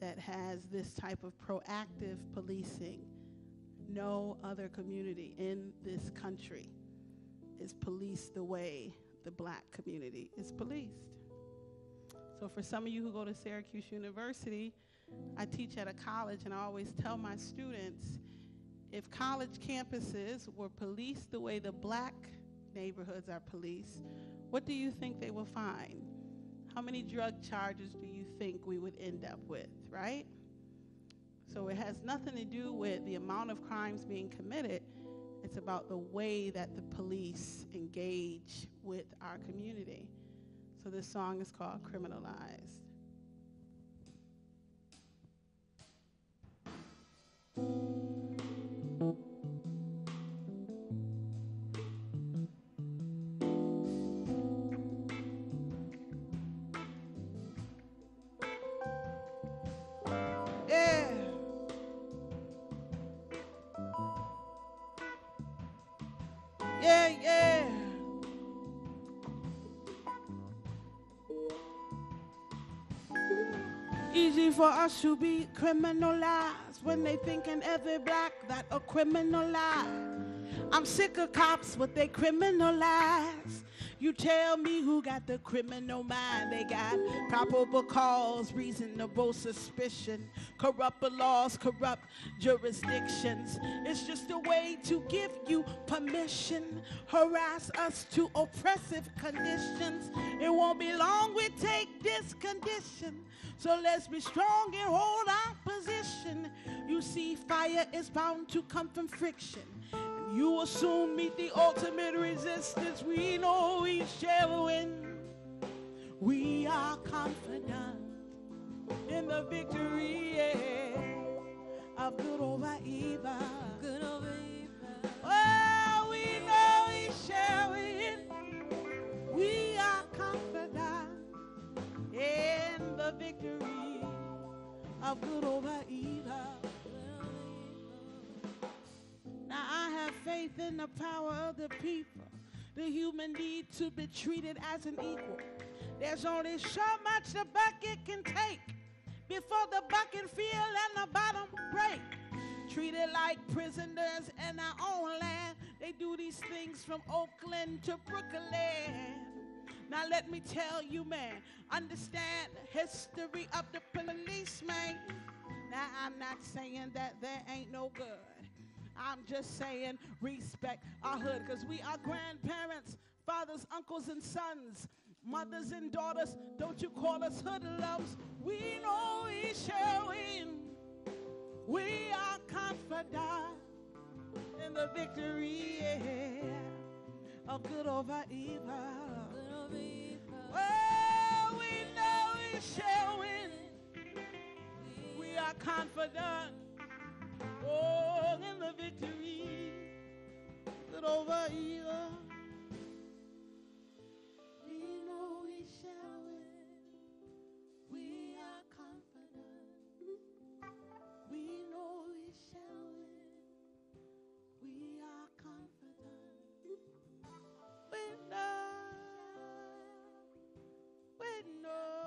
Speaker 17: that has this type of proactive policing. No other community in this country is policed the way the black community is policed. So, for some of you who go to Syracuse University, I teach at a college, and I always tell my students if college campuses were policed the way the black neighborhoods are policed, what do you think they will find? How many drug charges do you think we would end up with, right? So it has nothing to do with the amount of crimes being committed. It's about the way that the police engage with our community. So this song is called Criminalized. To be criminalized when they thinking every black that a criminalized. I'm sick of cops, what they criminalize. You tell me who got the criminal mind. They got probable cause, reasonable suspicion, corrupt laws, corrupt jurisdictions. It's just a way to give you permission, harass us to oppressive conditions. It won't be long we take this condition. So let's be strong and hold our position. You see, fire is bound to come from friction. And you will soon meet the ultimate resistance. We know we shall win. We are confident in the victory the power of the people. The human need to be treated as an equal. There's only so much the bucket can take before the bucket fill and the bottom break. Treated like prisoners in our own land. They do these things from Oakland to Brooklyn. Now let me tell you, man, understand the history of the policeman. Now I'm not saying that there ain't no good. I'm just saying respect our hood because we are grandparents, fathers, uncles, and sons, mothers and daughters. Don't you call us hoodlums? We know we shall win. We are confident in the victory yeah, of good over evil. Oh, we know we shall win. We are confident. Oh, in the victory, good er over evil. We know we shall win. We are confident. We know we shall win. We are confident. We know. We know.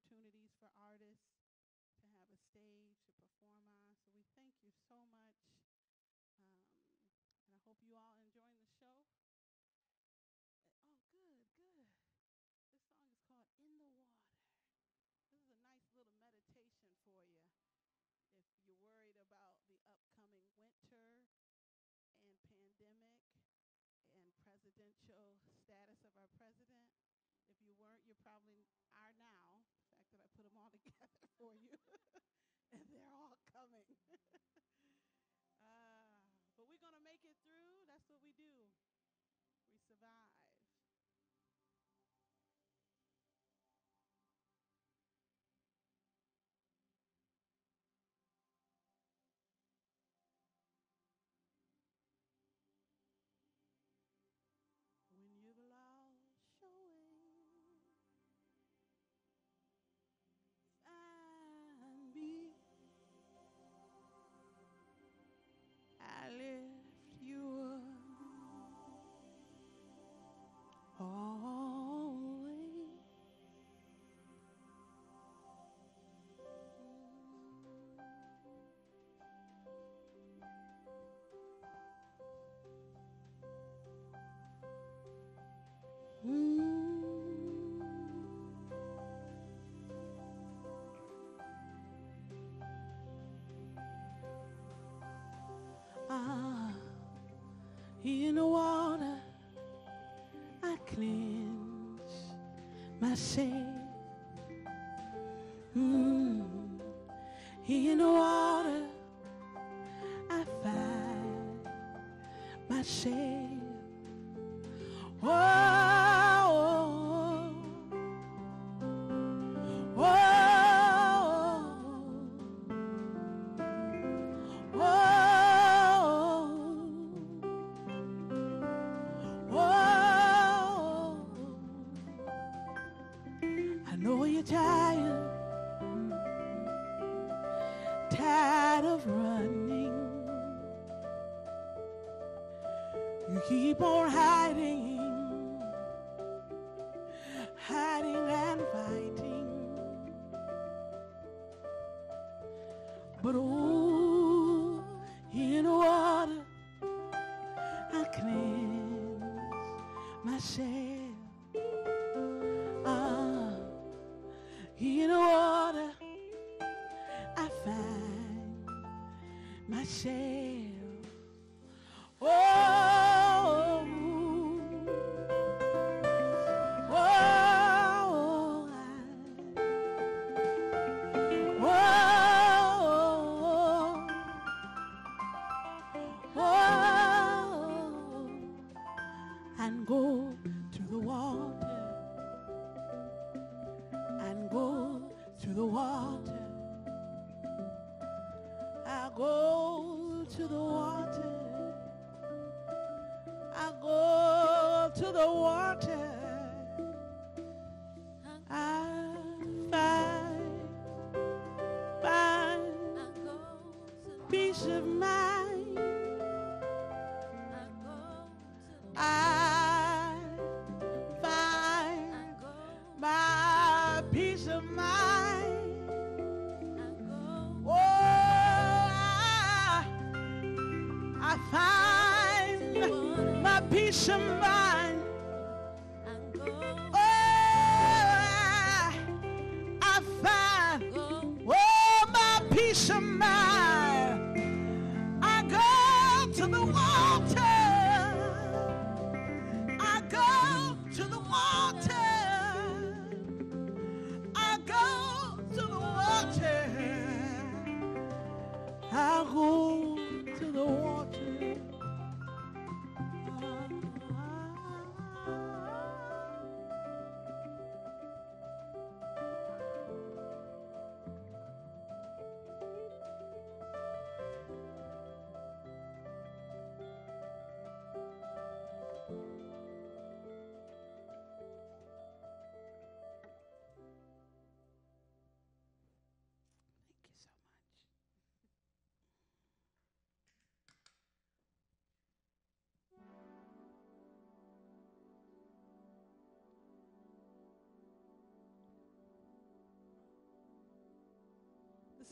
Speaker 17: Opportunities for artists to have a stage to perform on. So we thank you so much. Um, and I hope you all enjoying the show. Uh, Oh, good, good. This song is called In the Water. This is a nice little meditation for you. If you're worried about the upcoming winter and pandemic and presidential status of our president, if you weren't, you're probably are now. The fact that I put them all together for you, and they're all coming. You a while.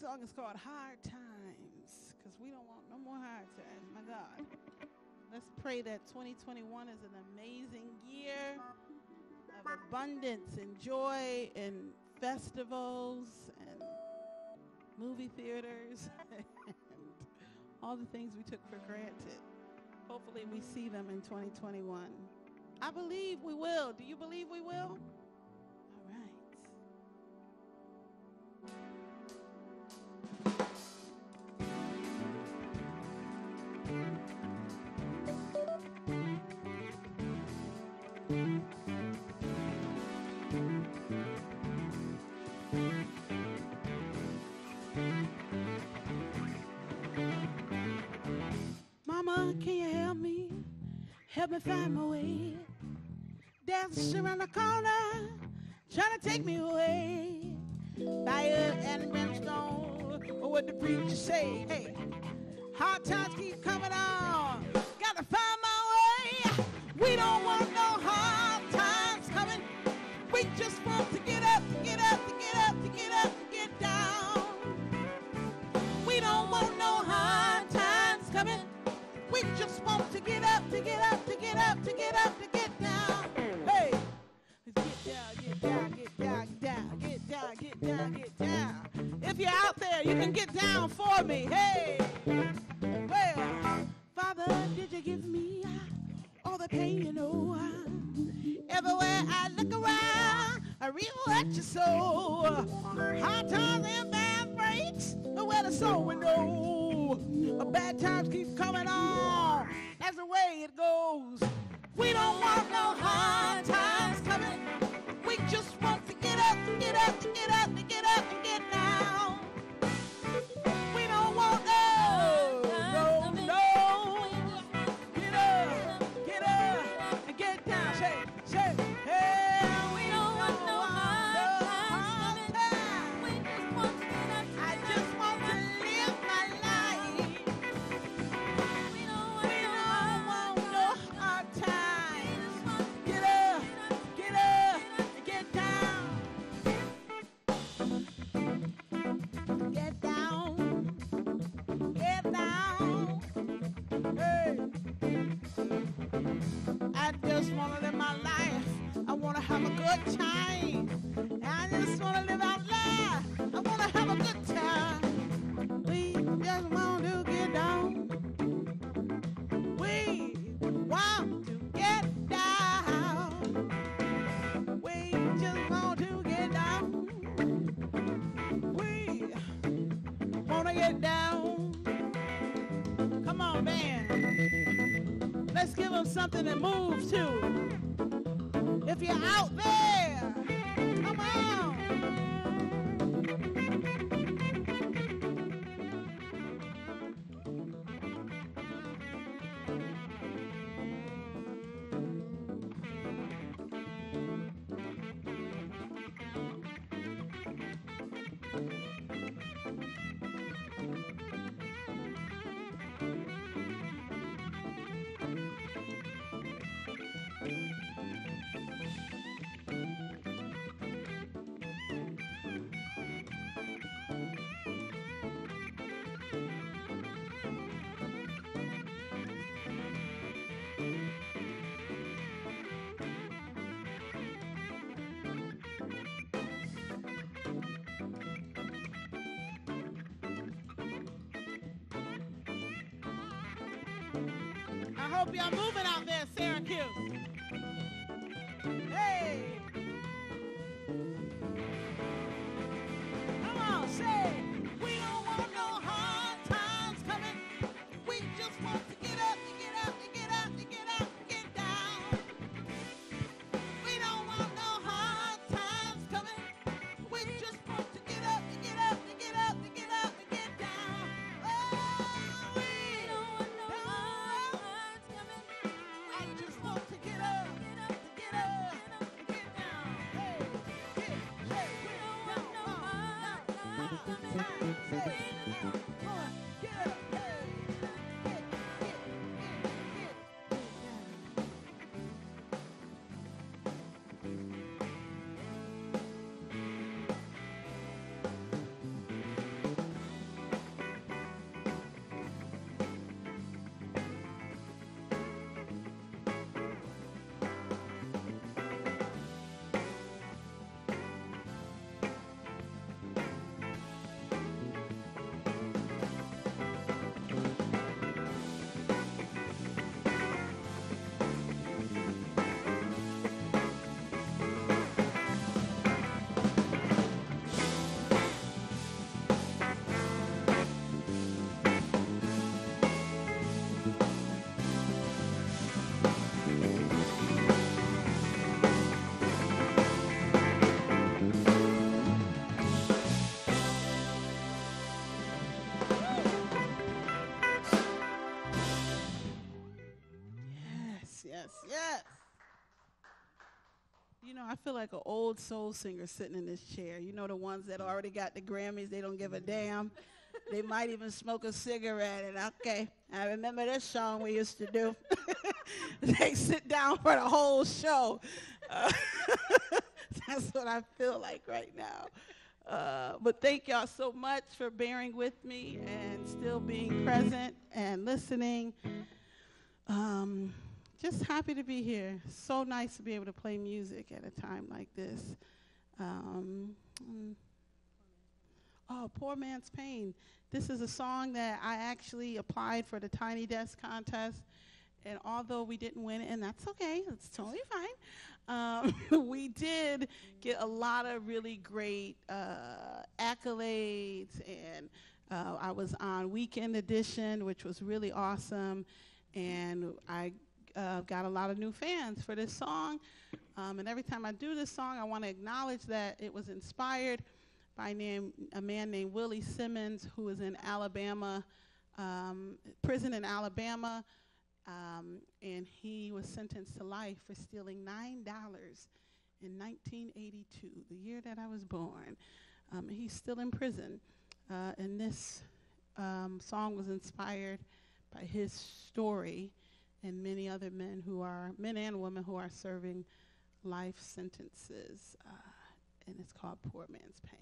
Speaker 17: song is called Hard Times because we don't want no more hard times. My God. Let's pray that 2021 is an amazing year of abundance and joy and festivals and movie theaters and all the things we took for granted. Hopefully we see them in 2021. I believe we will. Do you believe we will? help me find my way. Dancing around the corner, trying to take me away. Fire and brimstone, what the preacher say? Hey, hard times keep coming on. me. Hey. And move. I hope y'all moving out there, Syracuse. Hey. feel like an old soul singer sitting in this chair. You know, the ones that already got the Grammys, they don't give a damn. they might even smoke a cigarette. And okay, I remember this song we used to do. they sit down for the whole show. Uh, that's what I feel like right now. Uh, but thank y'all so much for bearing with me and still being present and listening. Um, just happy to be here. So nice to be able to play music at a time like this. Um, mm. oh, Poor Man's Pain. This is a song that I actually applied for the Tiny Desk contest. And although we didn't win and that's okay, it's totally fine, um, we did get a lot of really great uh, accolades. And uh, I was on Weekend Edition, which was really awesome. And I uh, got a lot of new fans for this song. Um, and every time I do this song, I want to acknowledge that it was inspired by name, a man named Willie Simmons, who was in Alabama, um, prison in Alabama. Um, and he was sentenced to life for stealing $9 in 1982, the year that I was born. Um, he's still in prison. Uh, and this um, song was inspired by his story and many other men who are, men and women who are serving life sentences. Uh, and it's called Poor Man's Pain.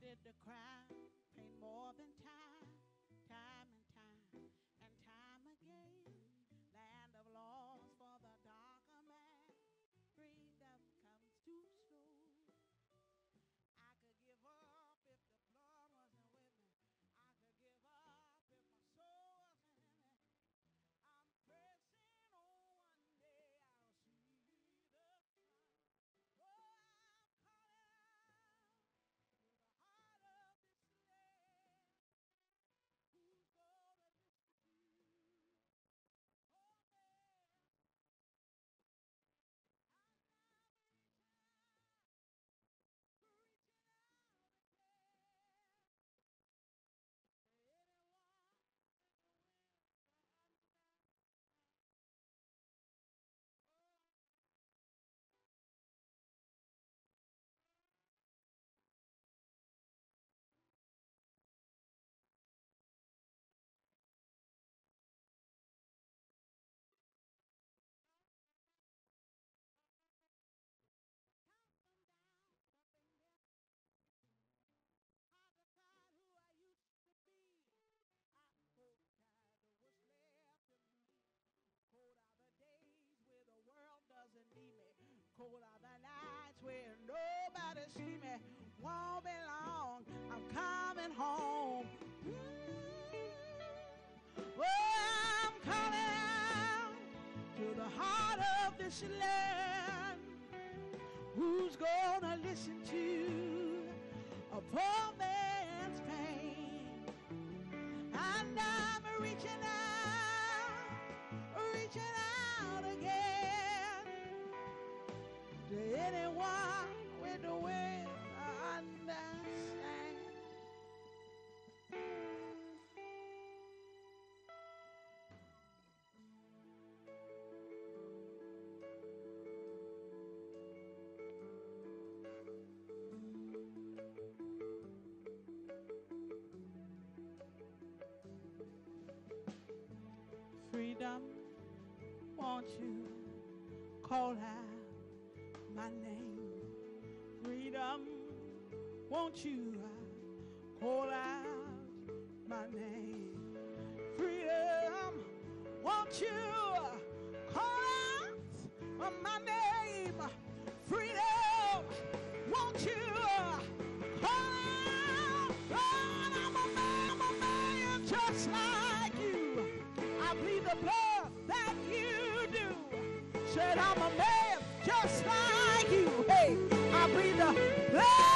Speaker 17: Did the crime pay more than time, Won't be long, I'm coming home. Oh, I'm coming to the heart of this land. Who's gonna listen to a poor man's pain? And I'm reaching out, reaching out again to anyone with the will to Said I'm a man just like you. Hey, I breathe the blood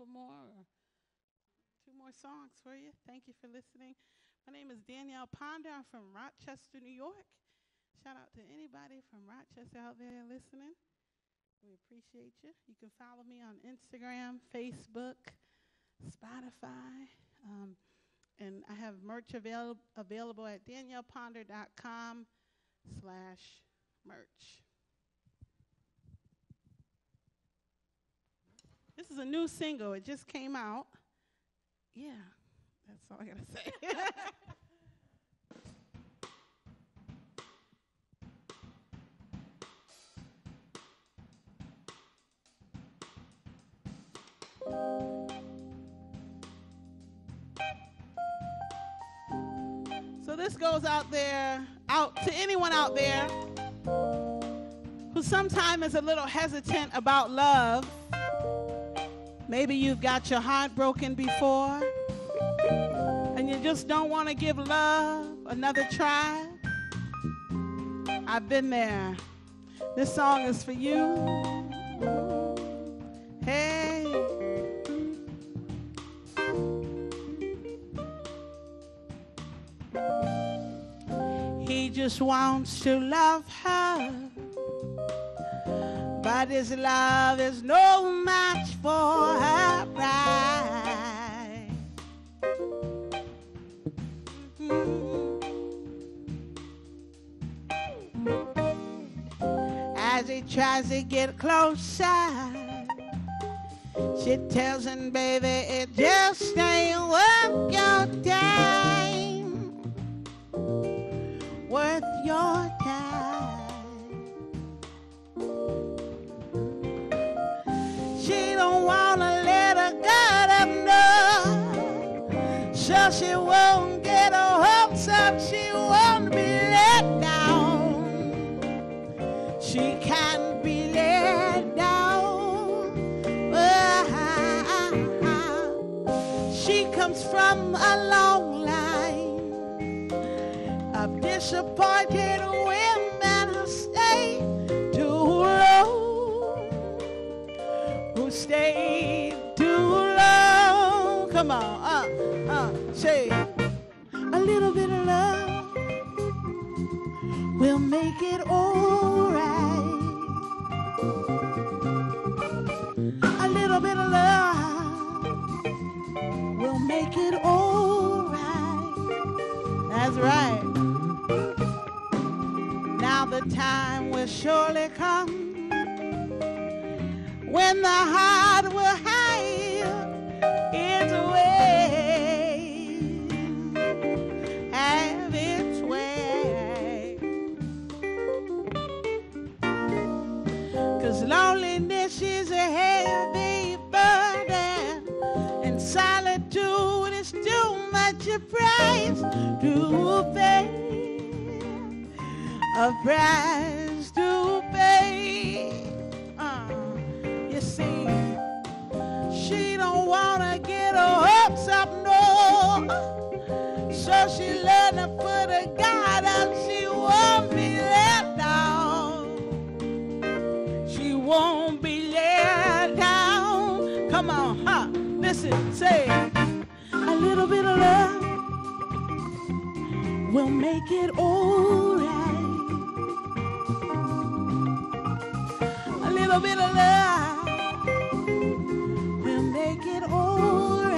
Speaker 17: couple more, or two more songs for you. Thank you for listening. My name is Danielle Ponder. I'm from Rochester, New York. Shout out to anybody from Rochester out there listening. We appreciate you. You can follow me on Instagram, Facebook, Spotify. Um, and I have merch avail- available at danielleponder.com slash merch. This is a new single. It just came out. Yeah, that's all I got to say. So this goes out there, out to anyone out there who sometimes is a little hesitant about love. Maybe you've got your heart broken before and you just don't want to give love another try. I've been there. This song is for you. Hey. He just wants to love her. But his love is no match for her pride. As he tries to get closer, she tells him, baby, it just ain't worth your time. Worth your of disappointed women who stay too long, who stay too long. Come on, uh, uh, say a little bit of love will make it alright. A little bit of love will make it alright. That's right. The time will surely come when the heart will hide its way, have its way. Cause loneliness is a heavy burden, and solitude is too much a price to pay. A price to pay. Uh, you see, she don't wanna get her hopes up, no. So she learned to put her guard up. She won't be let down. She won't be let down. Come on, huh? Listen, say a little bit of love will make it alright. A little bit of love will make it alright.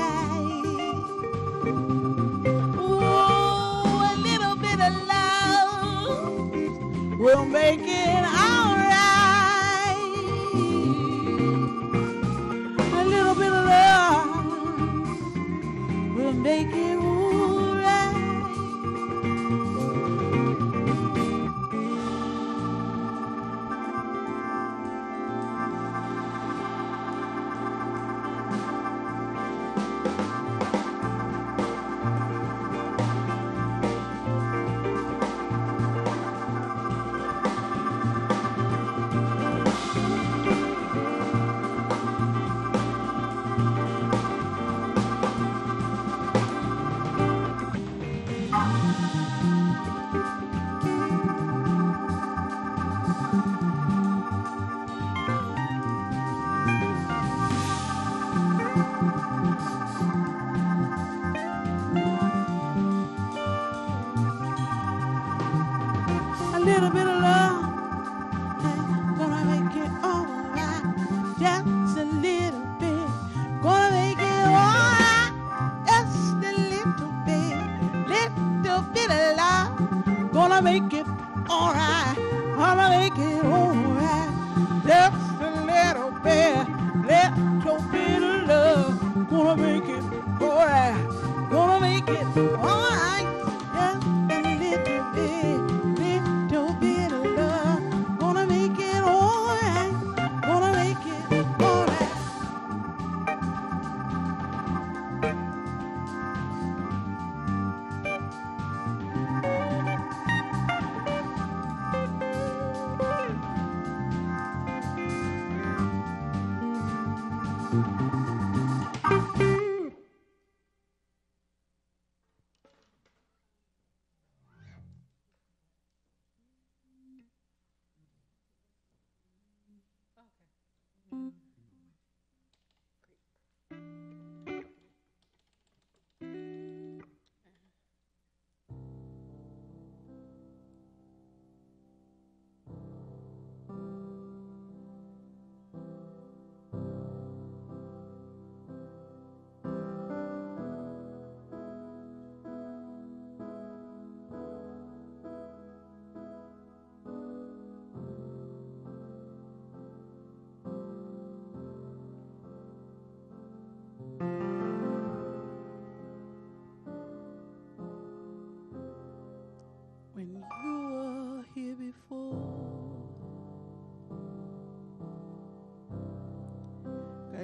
Speaker 17: Oh, a little bit of love will make it alright. A little bit of love will make it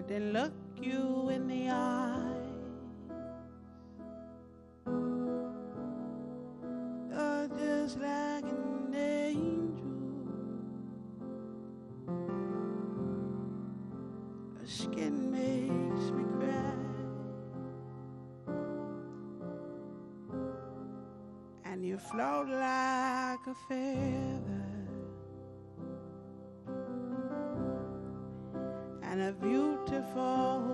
Speaker 17: then look you in the eyes. Oh, just like an angel, Your skin makes me cry, and you float like a feather. and a view fall.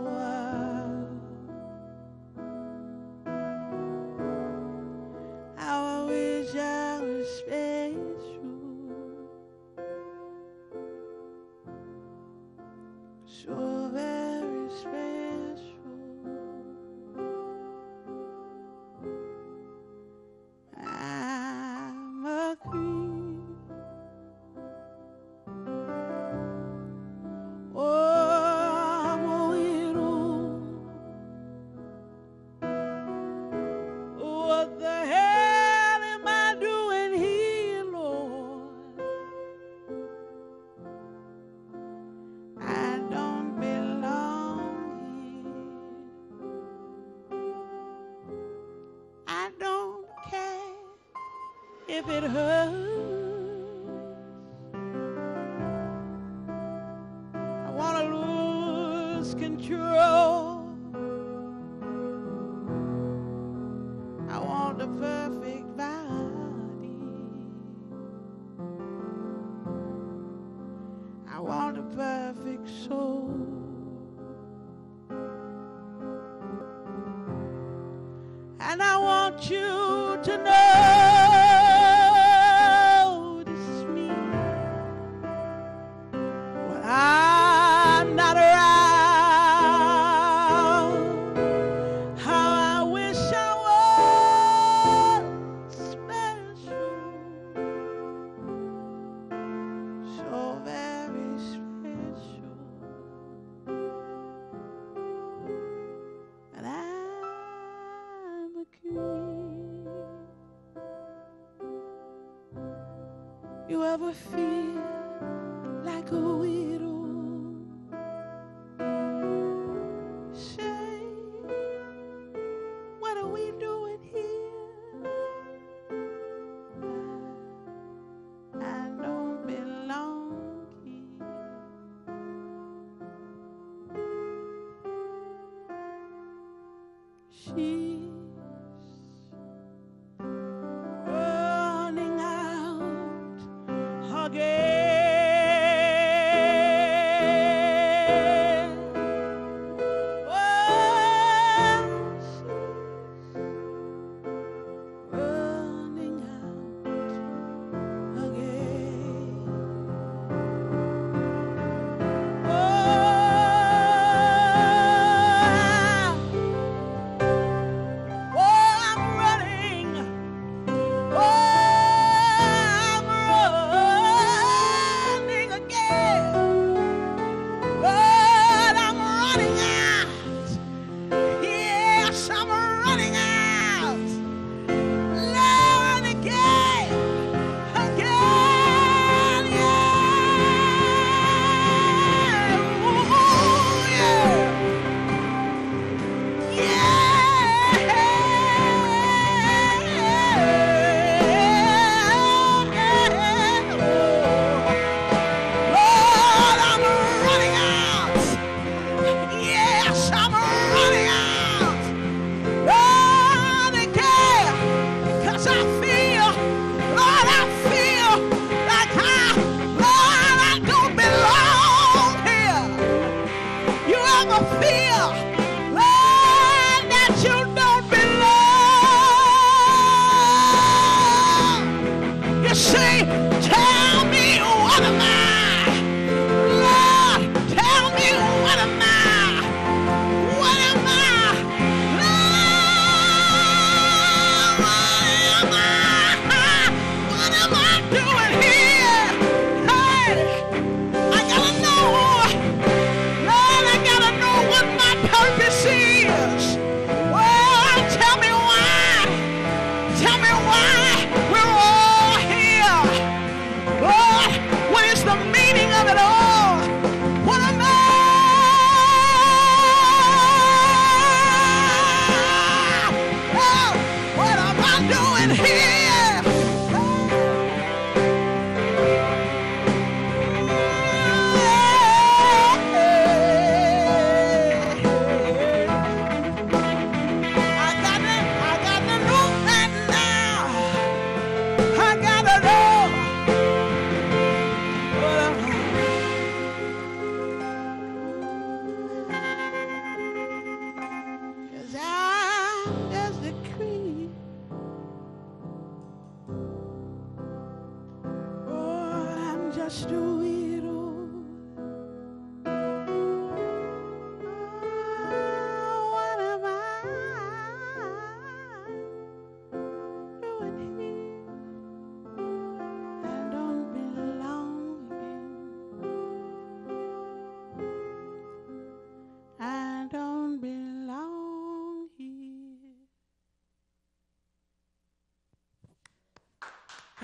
Speaker 17: if it hurts. I want to lose control. I want the perfect body. I want the perfect soul. And I want you.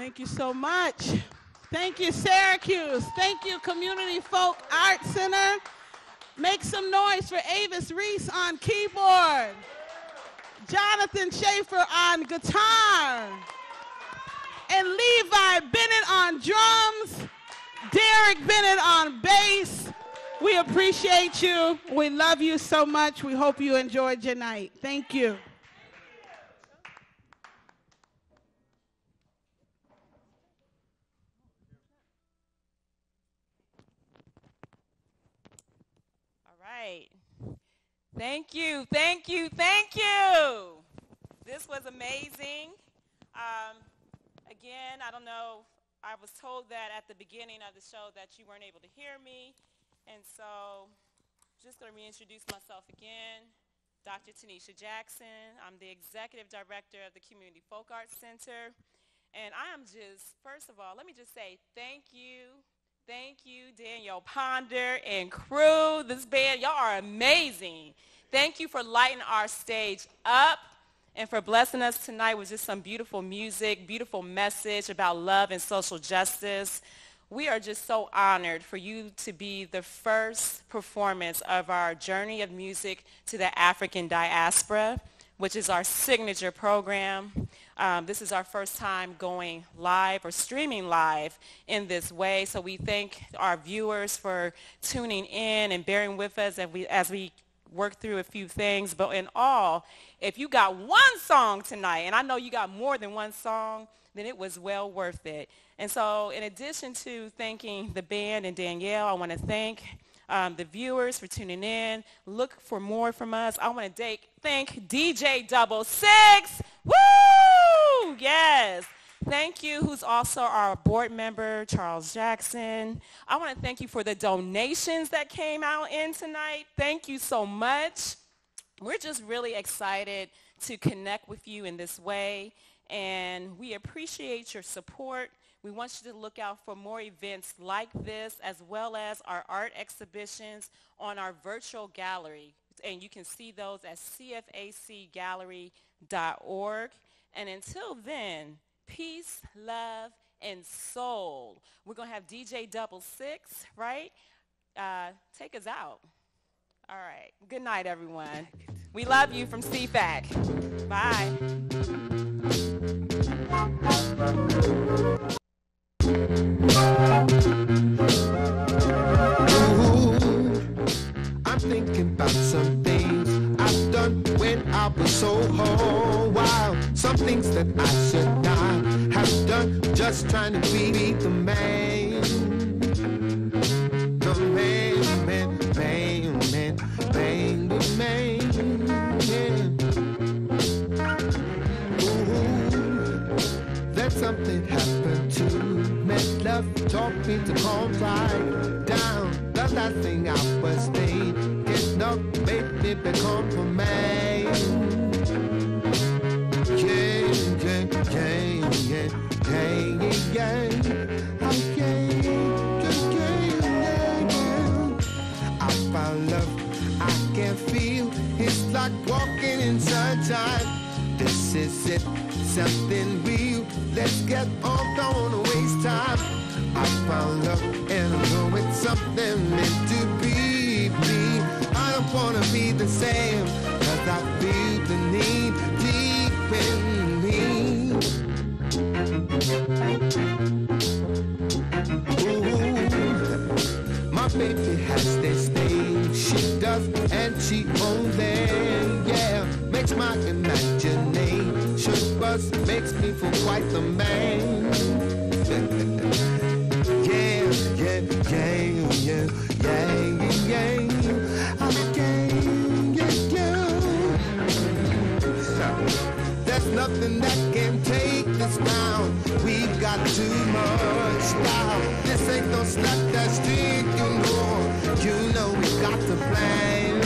Speaker 17: Thank you so much. Thank you, Syracuse. Thank you, Community Folk Art Center. Make some noise for Avis Reese on keyboard, Jonathan Schaefer on guitar, and Levi Bennett on drums, Derek Bennett on bass. We appreciate you. We love you so much. We hope you enjoyed your night. Thank you.
Speaker 16: All right. Thank you, thank you, thank you. This was amazing. Um, again, I don't know. I was told that at the beginning of the show that you weren't able to hear me, and so I'm just going to reintroduce myself again. Dr. Tanisha Jackson. I'm the executive director of the Community Folk Arts Center. And I am just, first of all, let me just say thank you. Thank you, Danielle Ponder and crew. This band, y'all are amazing. Thank you for lighting our stage up and for blessing us tonight with just some beautiful music, beautiful message about love and social justice. We are just so honored for you to be the first performance of our Journey of Music to the African Diaspora, which is our signature program. Um, this is our first time going live or streaming live in this way. So we thank our viewers for tuning in and bearing with us as we, as we work through a few things. But in all, if you got one song tonight, and I know you got more than one song, then it was well worth it. And so in addition to thanking the band and Danielle, I want to thank um, the viewers for tuning in. Look for more from us. I want to thank DJ Double Six. Woo! Yes. Thank you, who's also our board member, Charles Jackson. I want to thank you for the donations that came out in tonight. Thank you so much. We're just really excited to connect with you in this way, and we appreciate your support. We want you to look out for more events like this, as well as our art exhibitions on our virtual gallery. And you can see those at cfacgallery.org. And until then, peace, love, and soul. We're going to have DJ Double Six, right? Uh, take us out. All right. Good night, everyone. We love you from CFAC. Bye.
Speaker 4: I'm thinking about some so wild. Some things that I should not have done, just trying to be the man. The man, man, man, man, man, the man. Ooh, then something happened to me. Love taught me to calm right down. The last thing I was thinking of made me become a man. Like walking in sunshine. This is it, something real. Let's get on, don't waste time. I found love and I know it's something meant to be me. I don't wanna be the same, cause I feel the need deep in me. Ooh, my baby has this thing she does, and she owns them. Yeah, makes my imagination bust, makes me feel quite the man. yeah, yeah, yeah, yeah, yeah, yeah. I'm gang, yeah, there's nothing that can take this down. We've got too much style.
Speaker 18: This ain't no slap that street. You know we got the plan.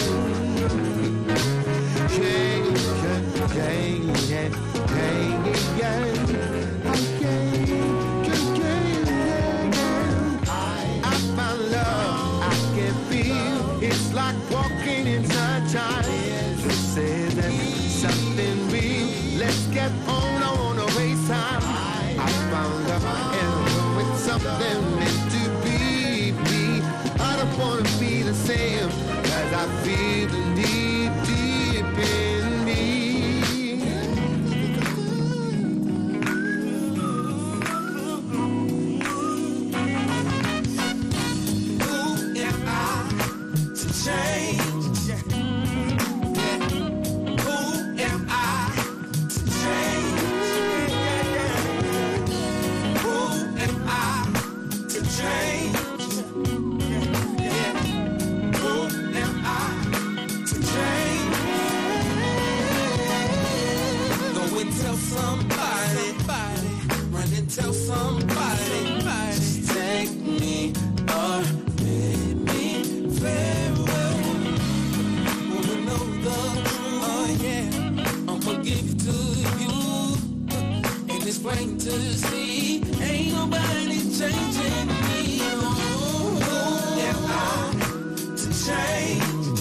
Speaker 18: I found love I can feel. It's like walking in sunshine. Something real. Let's get on, I wanna waste time. I found love and with something.
Speaker 4: plain to see. Ain't nobody changing me. Oh, am I to change?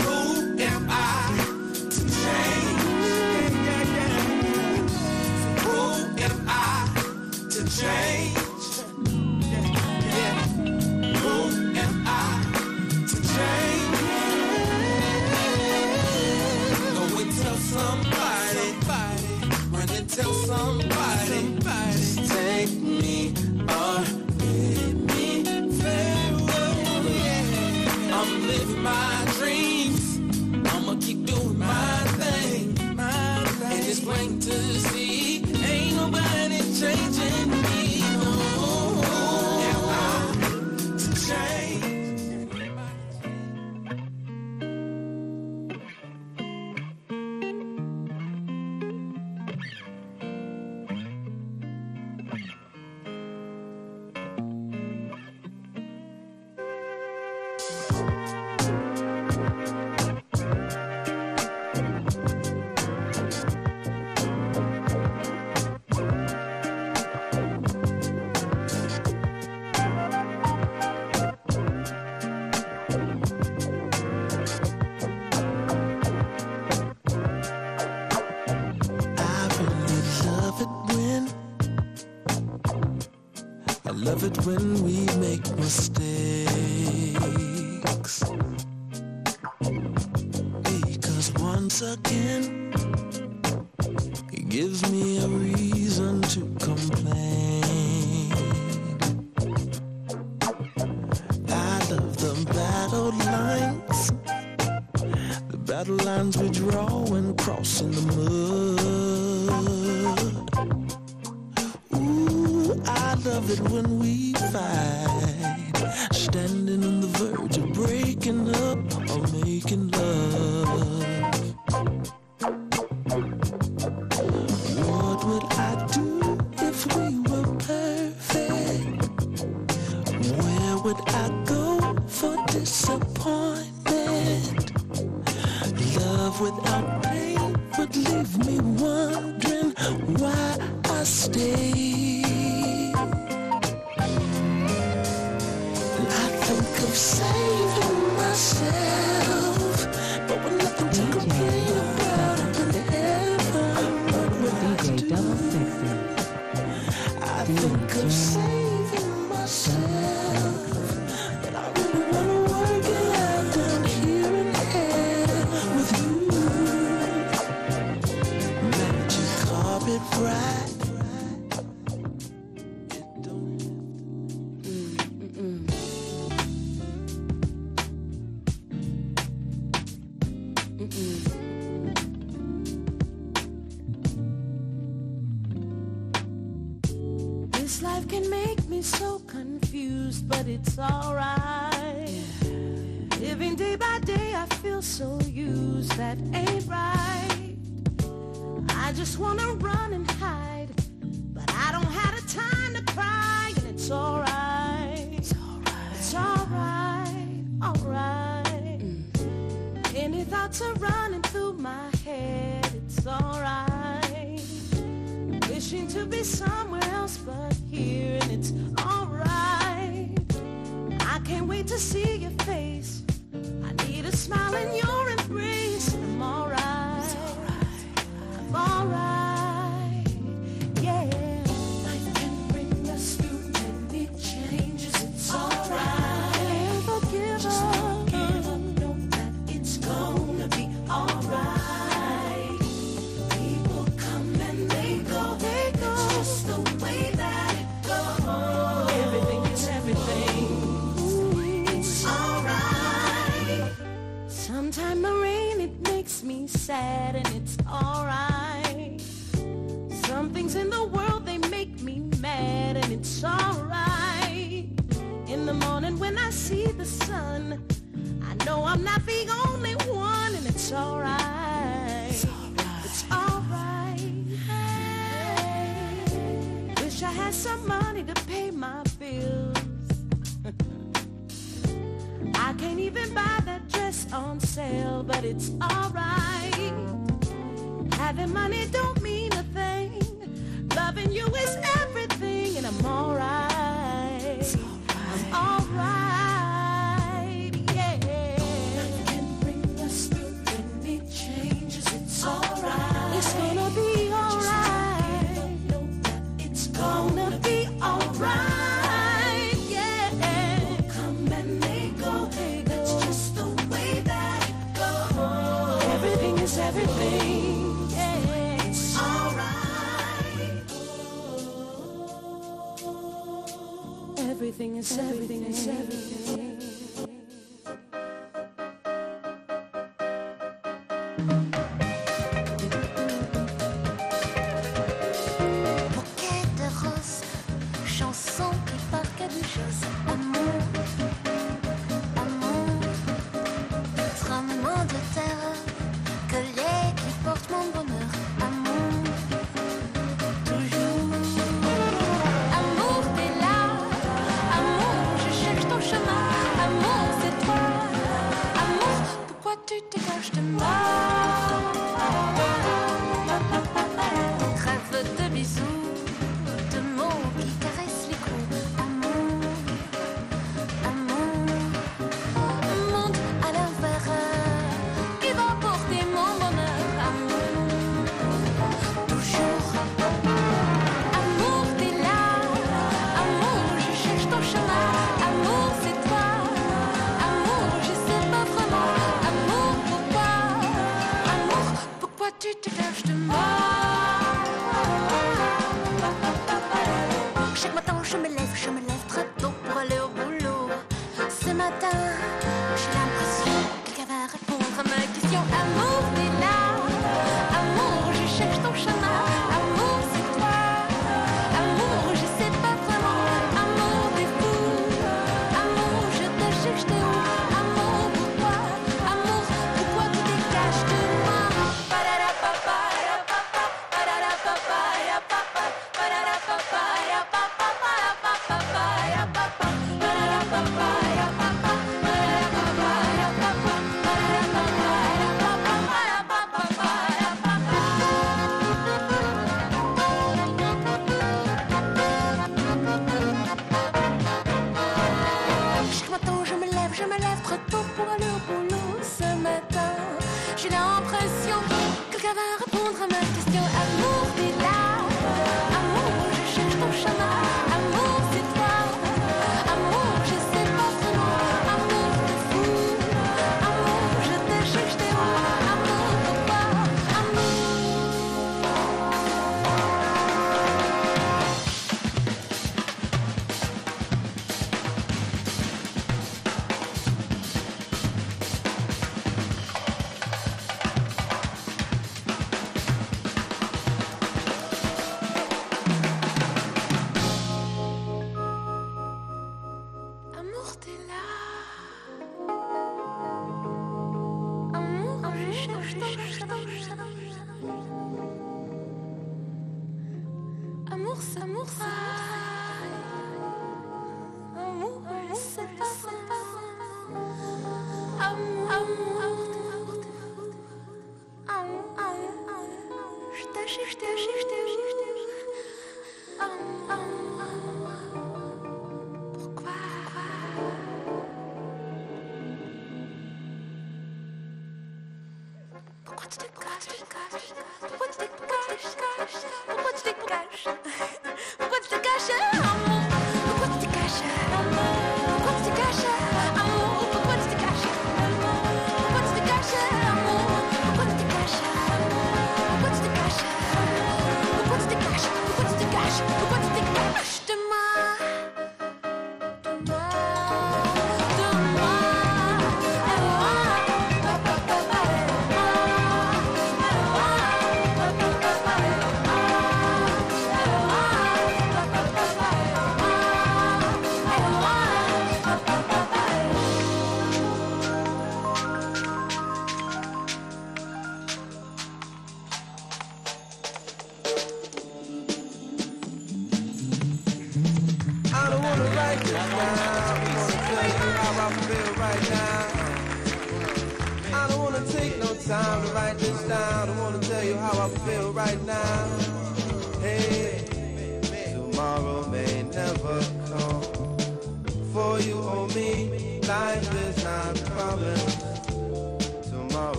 Speaker 4: Who am I to change? Who am I to change?
Speaker 19: lines. The battle lines we draw when crossing the mud. Ooh, I love it when we fight. Standing on the verge of breaking up.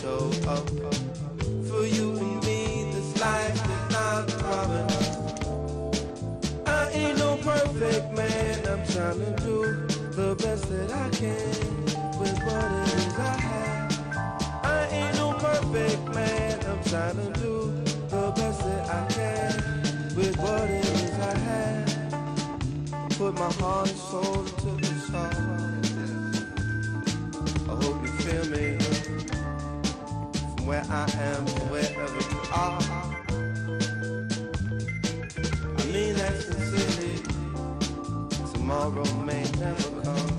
Speaker 18: Show up. For you and me, this life is not promised. I ain't no perfect man. I'm trying to do the best that I can with what it is I have. I ain't no perfect man. I'm trying to do the best that I can with what it is I have. Put my heart and soul into the song. I hope you feel me where I am wherever you are. I mean that sincerely. Tomorrow may never come.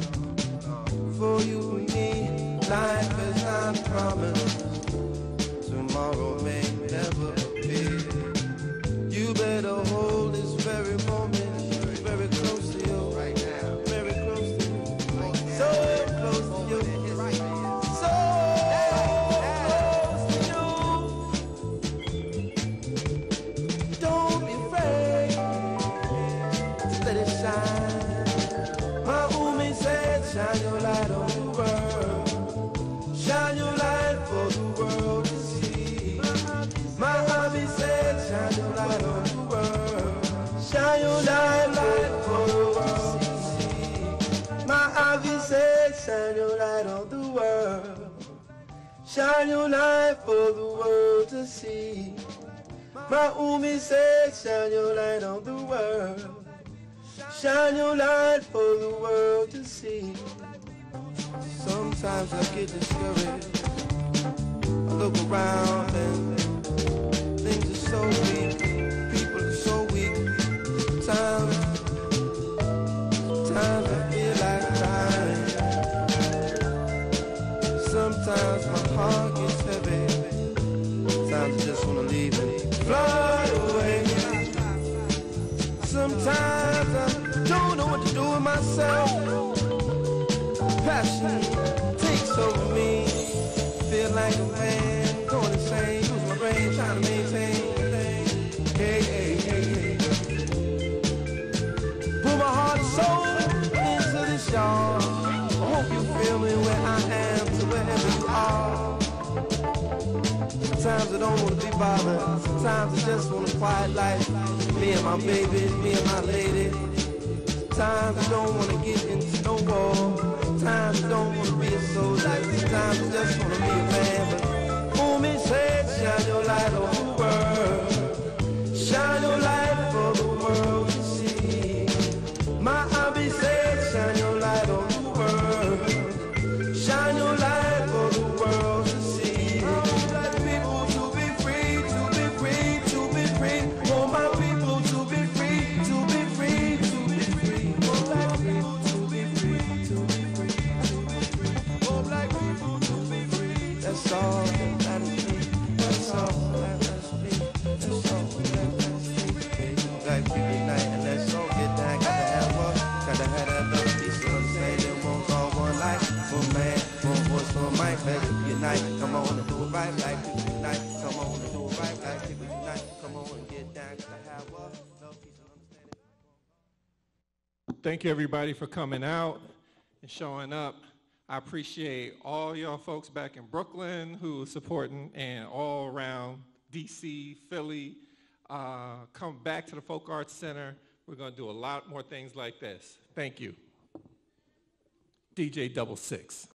Speaker 18: For you and me, life is not promised. Shine your light for the world to see. My Umi said, shine your light on the world. Shine your light for the world to see. Sometimes I get discouraged. I look around and things are so weak. People are so weak. Times, don't wanna be bothered. Sometimes I just want a quiet life. Me and my baby, me and my lady. Times I don't wanna get into no war. Times I don't wanna be a soldier. Sometimes I just wanna be a man. But Umi said, shine your light on the world. Shine your light Come on and get down to
Speaker 1: Thank you, everybody, for coming out and showing up. I appreciate all y'all folks back in Brooklyn who are supporting and all around DC, Philly. Uh, come back to the Folk Arts Center. We're going to do a lot more things like this. Thank you. DJ Double Six.